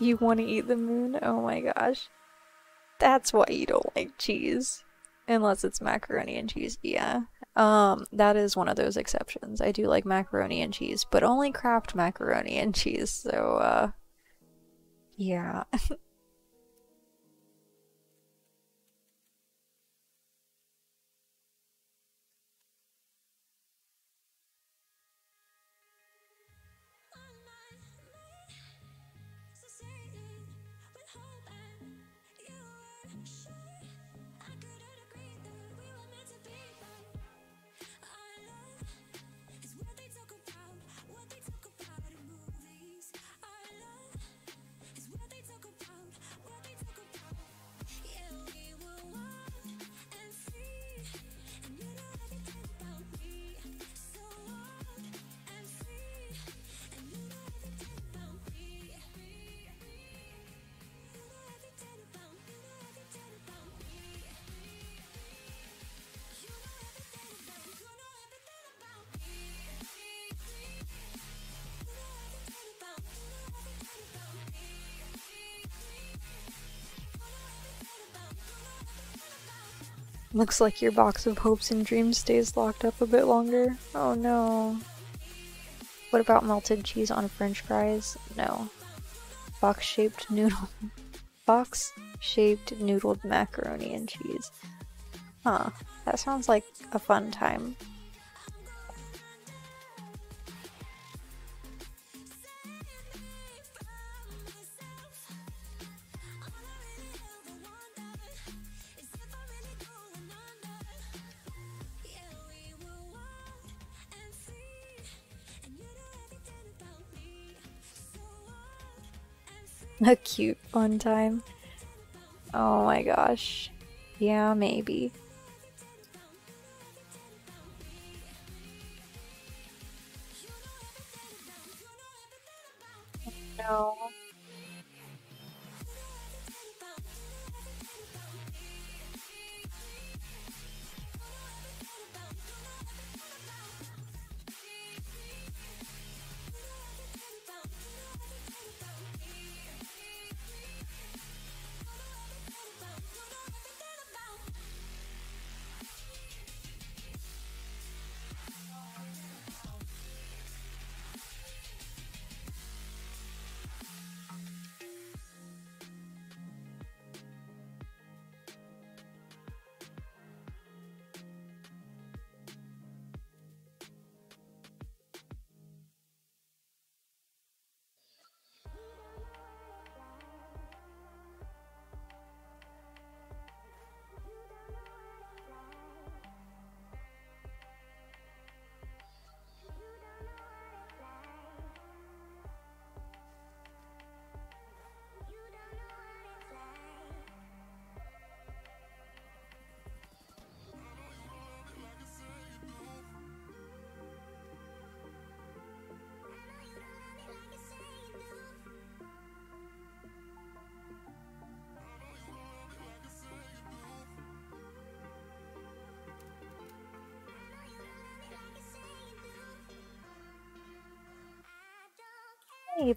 You want to eat the moon? Oh my gosh. That's why you don't like cheese. Unless it's macaroni and cheese. Yeah. Um, that is one of those exceptions. I do like macaroni and cheese, but only Kraft macaroni and cheese. So, uh, yeah. [laughs] Looks like your box of hopes and dreams stays locked up a bit longer. Oh no. What about melted cheese on french fries? No. Box shaped noodle. [laughs] Box shaped noodled macaroni and cheese. Huh. That sounds like a fun time. Cute fun time. Oh my gosh. Yeah, maybe.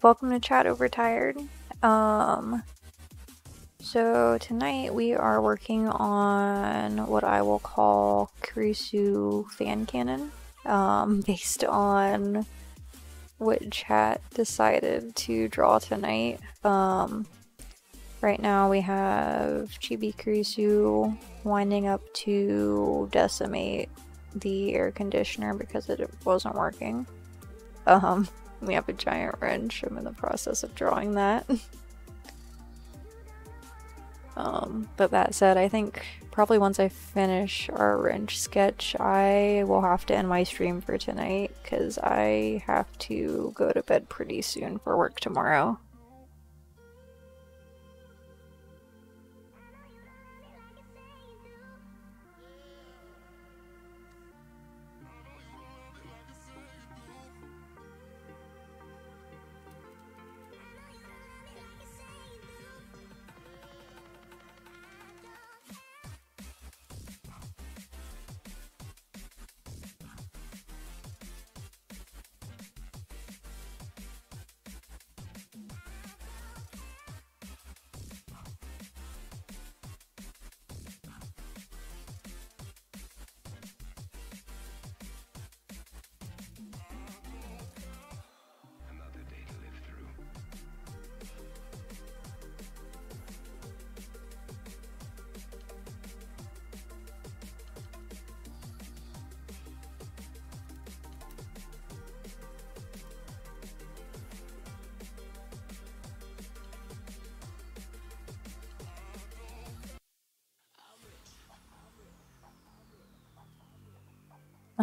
Welcome to Chat Overtired. Um, so tonight we are working on what I will call Kurisu fan canon, um, [laughs] based on what chat decided to draw tonight. Um, right now we have Chibi Kurisu winding up to decimate the air conditioner because it wasn't working. Um, we have a giant wrench. I'm in the process of drawing that. [laughs] um, but that said, I think probably once I finish our wrench sketch, I will have to end my stream for tonight because I have to go to bed pretty soon for work tomorrow.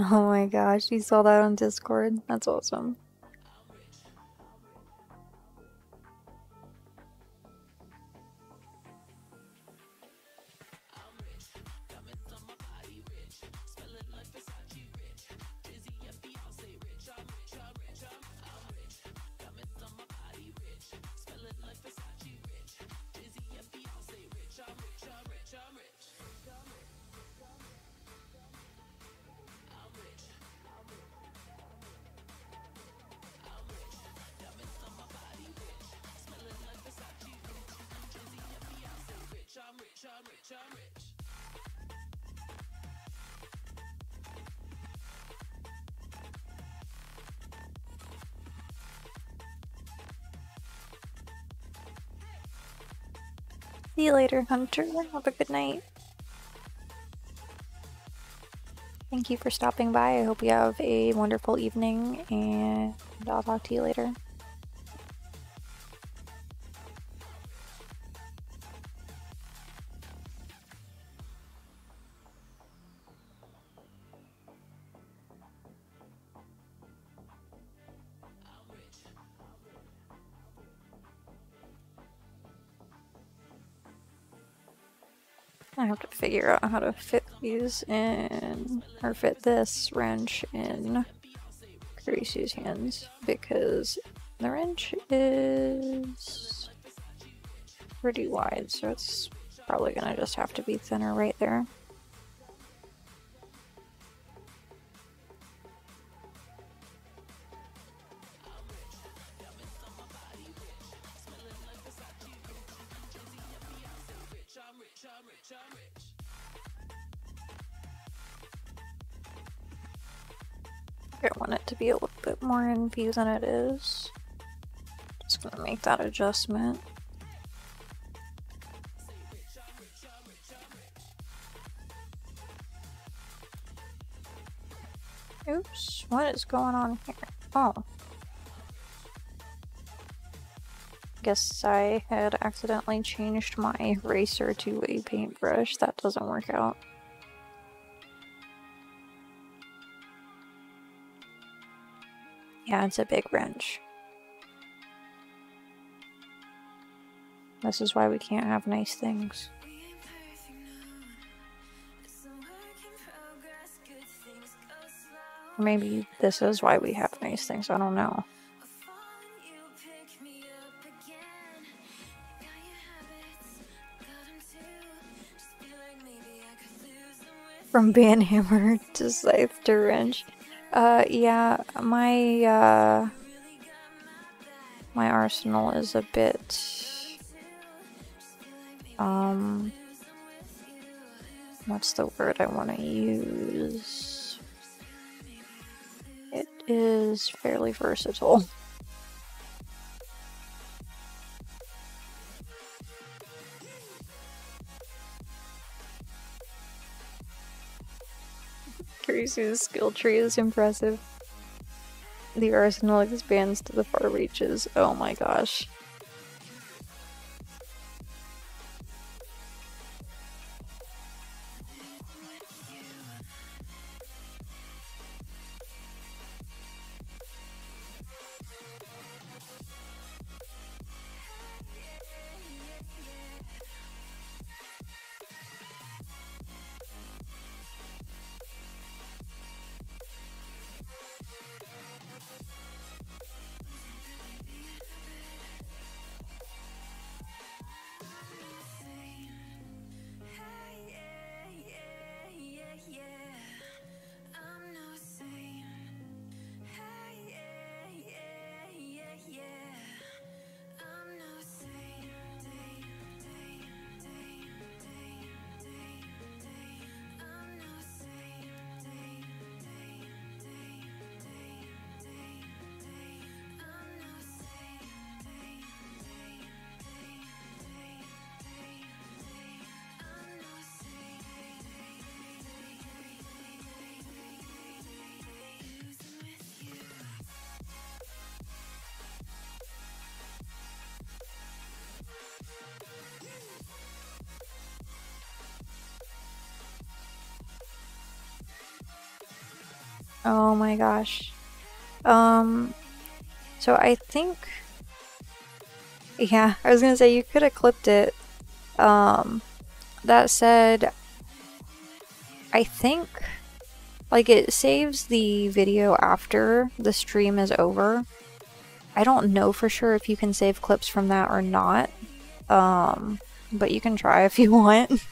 Oh my gosh, you saw that on Discord? That's awesome. See you later, Hunter. Have a good night. Thank you for stopping by. I hope you have a wonderful evening, and I'll talk to you later. Figure out how to fit these in, or fit this wrench in Kurisu's hands because the wrench is pretty wide, so it's probably gonna just have to be thinner right there. In view than it is. Just gonna make that adjustment. Oops, what is going on here? Oh. Guess I had accidentally changed my eraser to a paintbrush. That doesn't work out. It's a big wrench. This is why we can't have nice things. Maybe this is why we have nice things. I don't know. From banhammer [laughs] to scythe to wrench. Uh, yeah, my, uh, my arsenal is a bit, um, what's the word I want to use? It is fairly versatile. Kurisu's skill tree is impressive. The arsenal expands to the far reaches. Oh my gosh. Oh my gosh. Um, so I think, yeah, I was gonna say you could have clipped it. Um, that said, I think, like, it saves the video after the stream is over. I don't know for sure if you can save clips from that or not. Um, but you can try if you [laughs] want.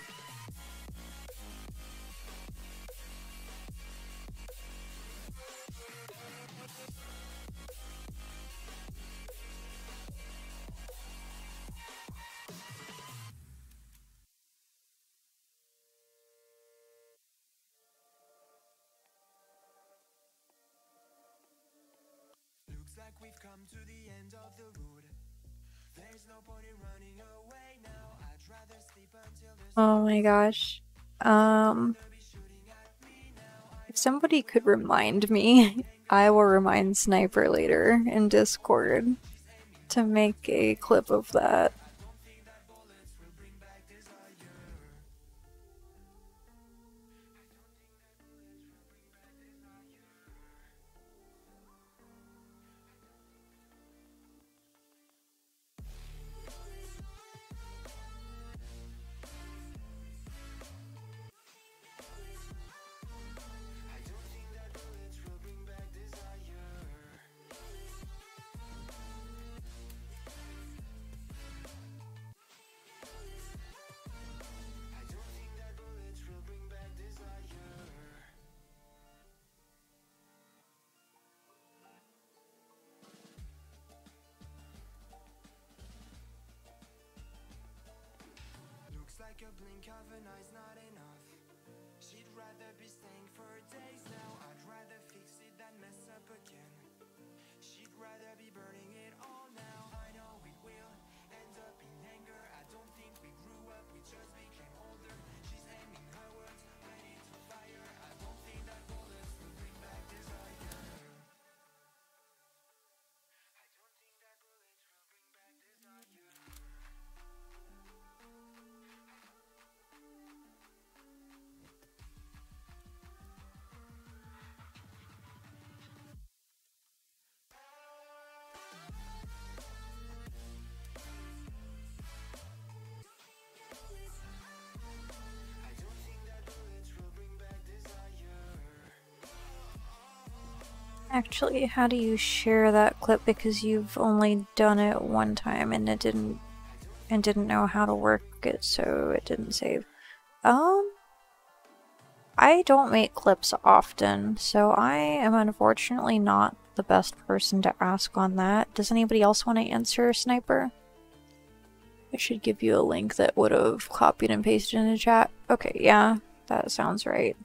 My gosh. Um if somebody could remind me, [laughs] I will remind Sniper later in Discord to make a clip of that. Actually, how do you share that clip because you've only done it one time and it didn't and didn't know how to work it so it didn't save. Um I don't make clips often, so I am unfortunately not the best person to ask on that. Does anybody else want to answer, Sniper? I should give you a link that would have copied and pasted in the chat. Okay, yeah, that sounds right.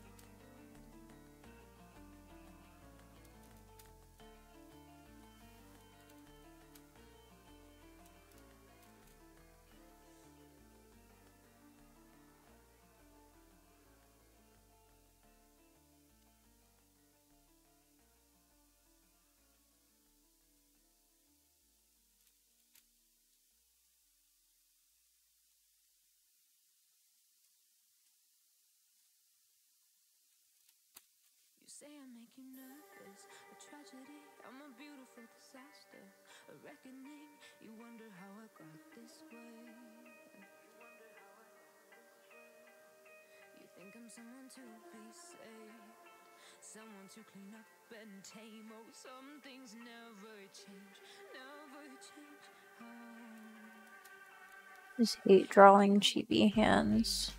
Make you nervous, a tragedy. I'm a beautiful disaster, a reckoning. You wonder how I got this way. You think I'm someone to be saved, someone to clean up and tame. Oh, some things never change, never change. Oh. just hate drawing chibi hands.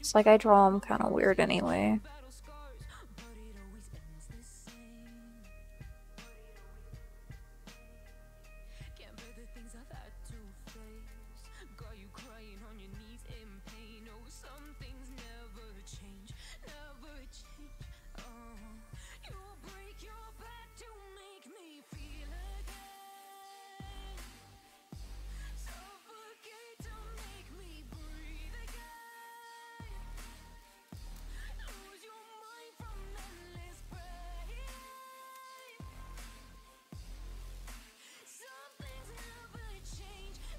It's like I draw them kind of weird anyway.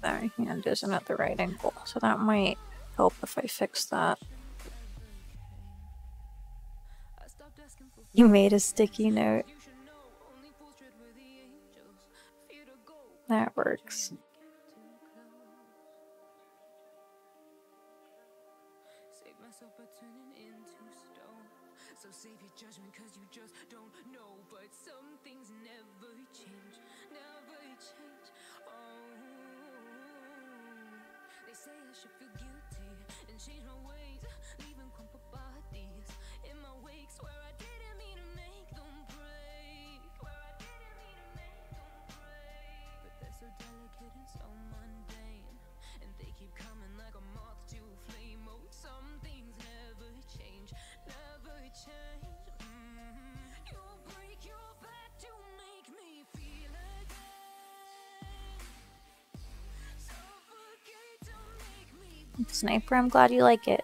That hand isn't at the right angle, so that might help if I fix that. You made a sticky note. That should should feel guilty and change my ways, leaving crumpled bodies in my wake. Swear I didn't mean to make them break. Swear I didn't mean to make them break. But they're so delicate and so mundane, and they keep coming Sniper, I'm glad you like it.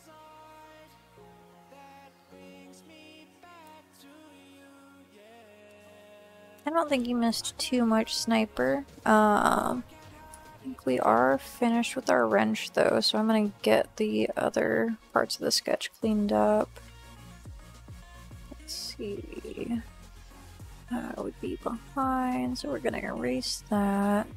I don't think you missed too much, Sniper. Um, I think we are finished with our wrench though, so I'm gonna get the other parts of the sketch cleaned up. Let's see. That would be behind, so we're gonna erase that.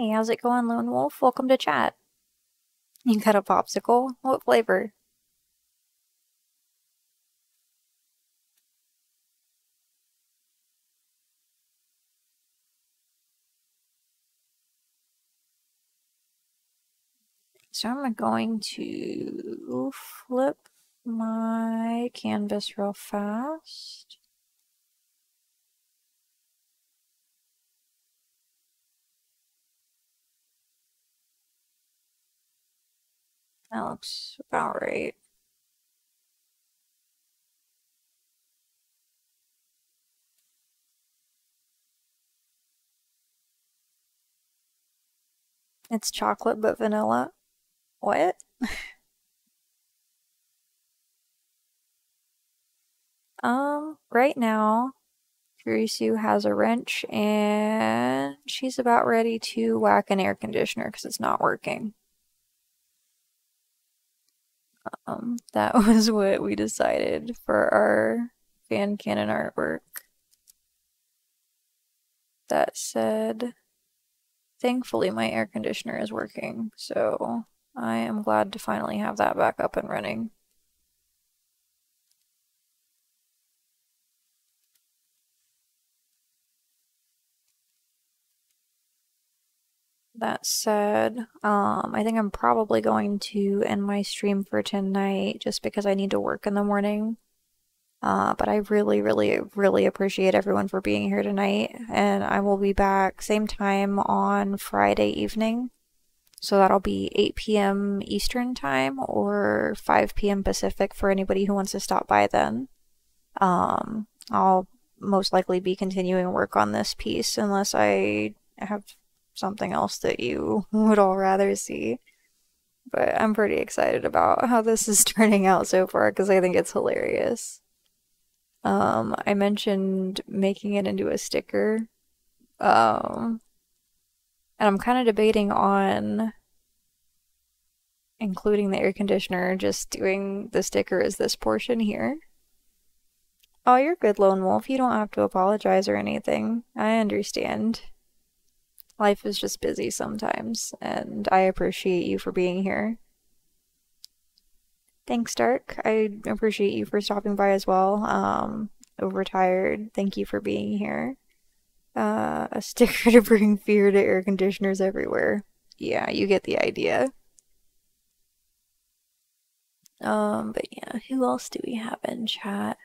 Hey, how's it going, Lone Wolf? Welcome to chat. You got a popsicle? What flavor? So I'm going to flip my canvas real fast. That looks about right. It's chocolate but vanilla. What? [laughs] um, right now, Kurisu has a wrench and she's about ready to whack an air conditioner because it's not working. Um, that [laughs] was what we decided for our fan canon artwork. That said, thankfully my air conditioner is working, so I am glad to finally have that back up and running. That said, um, I think I'm probably going to end my stream for tonight just because I need to work in the morning. Uh, but I really, really, really appreciate everyone for being here tonight, and I will be back same time on Friday evening. So that'll be 8 p.m. Eastern Time or 5 p.m. Pacific for anybody who wants to stop by then. Um, I'll most likely be continuing work on this piece unless I have something else that you would all rather see. But I'm pretty excited about how this is [laughs] turning out so far because I think it's hilarious. Um, I mentioned making it into a sticker. Um, and I'm kind of debating on including the air conditioner, just doing the sticker as this portion here. Oh, you're good, Lone Wolf. You don't have to apologize or anything. I understand. Life is just busy sometimes, and I appreciate you for being here. Thanks, Dark. I appreciate you for stopping by as well. Um, overtired. Thank you for being here. Uh, a [laughs] sticker to bring fear to air conditioners everywhere. Yeah, you get the idea. Um, but yeah, who else do we have in chat?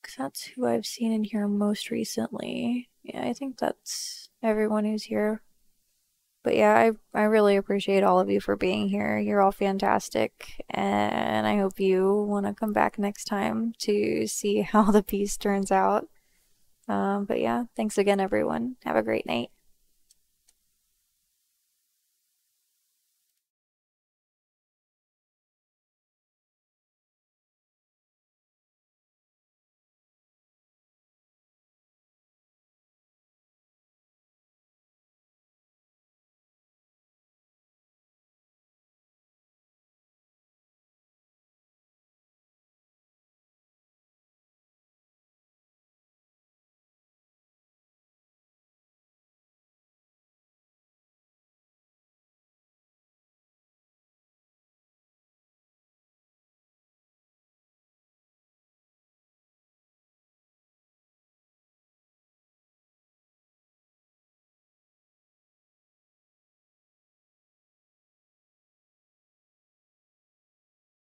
Because that's who I've seen in here most recently. Yeah, I think that's everyone who's here. But yeah, I, I really appreciate all of you for being here. You're all fantastic, and I hope you want to come back next time to see [laughs] how the piece turns out. Um, but yeah, thanks again, everyone. Have a great night.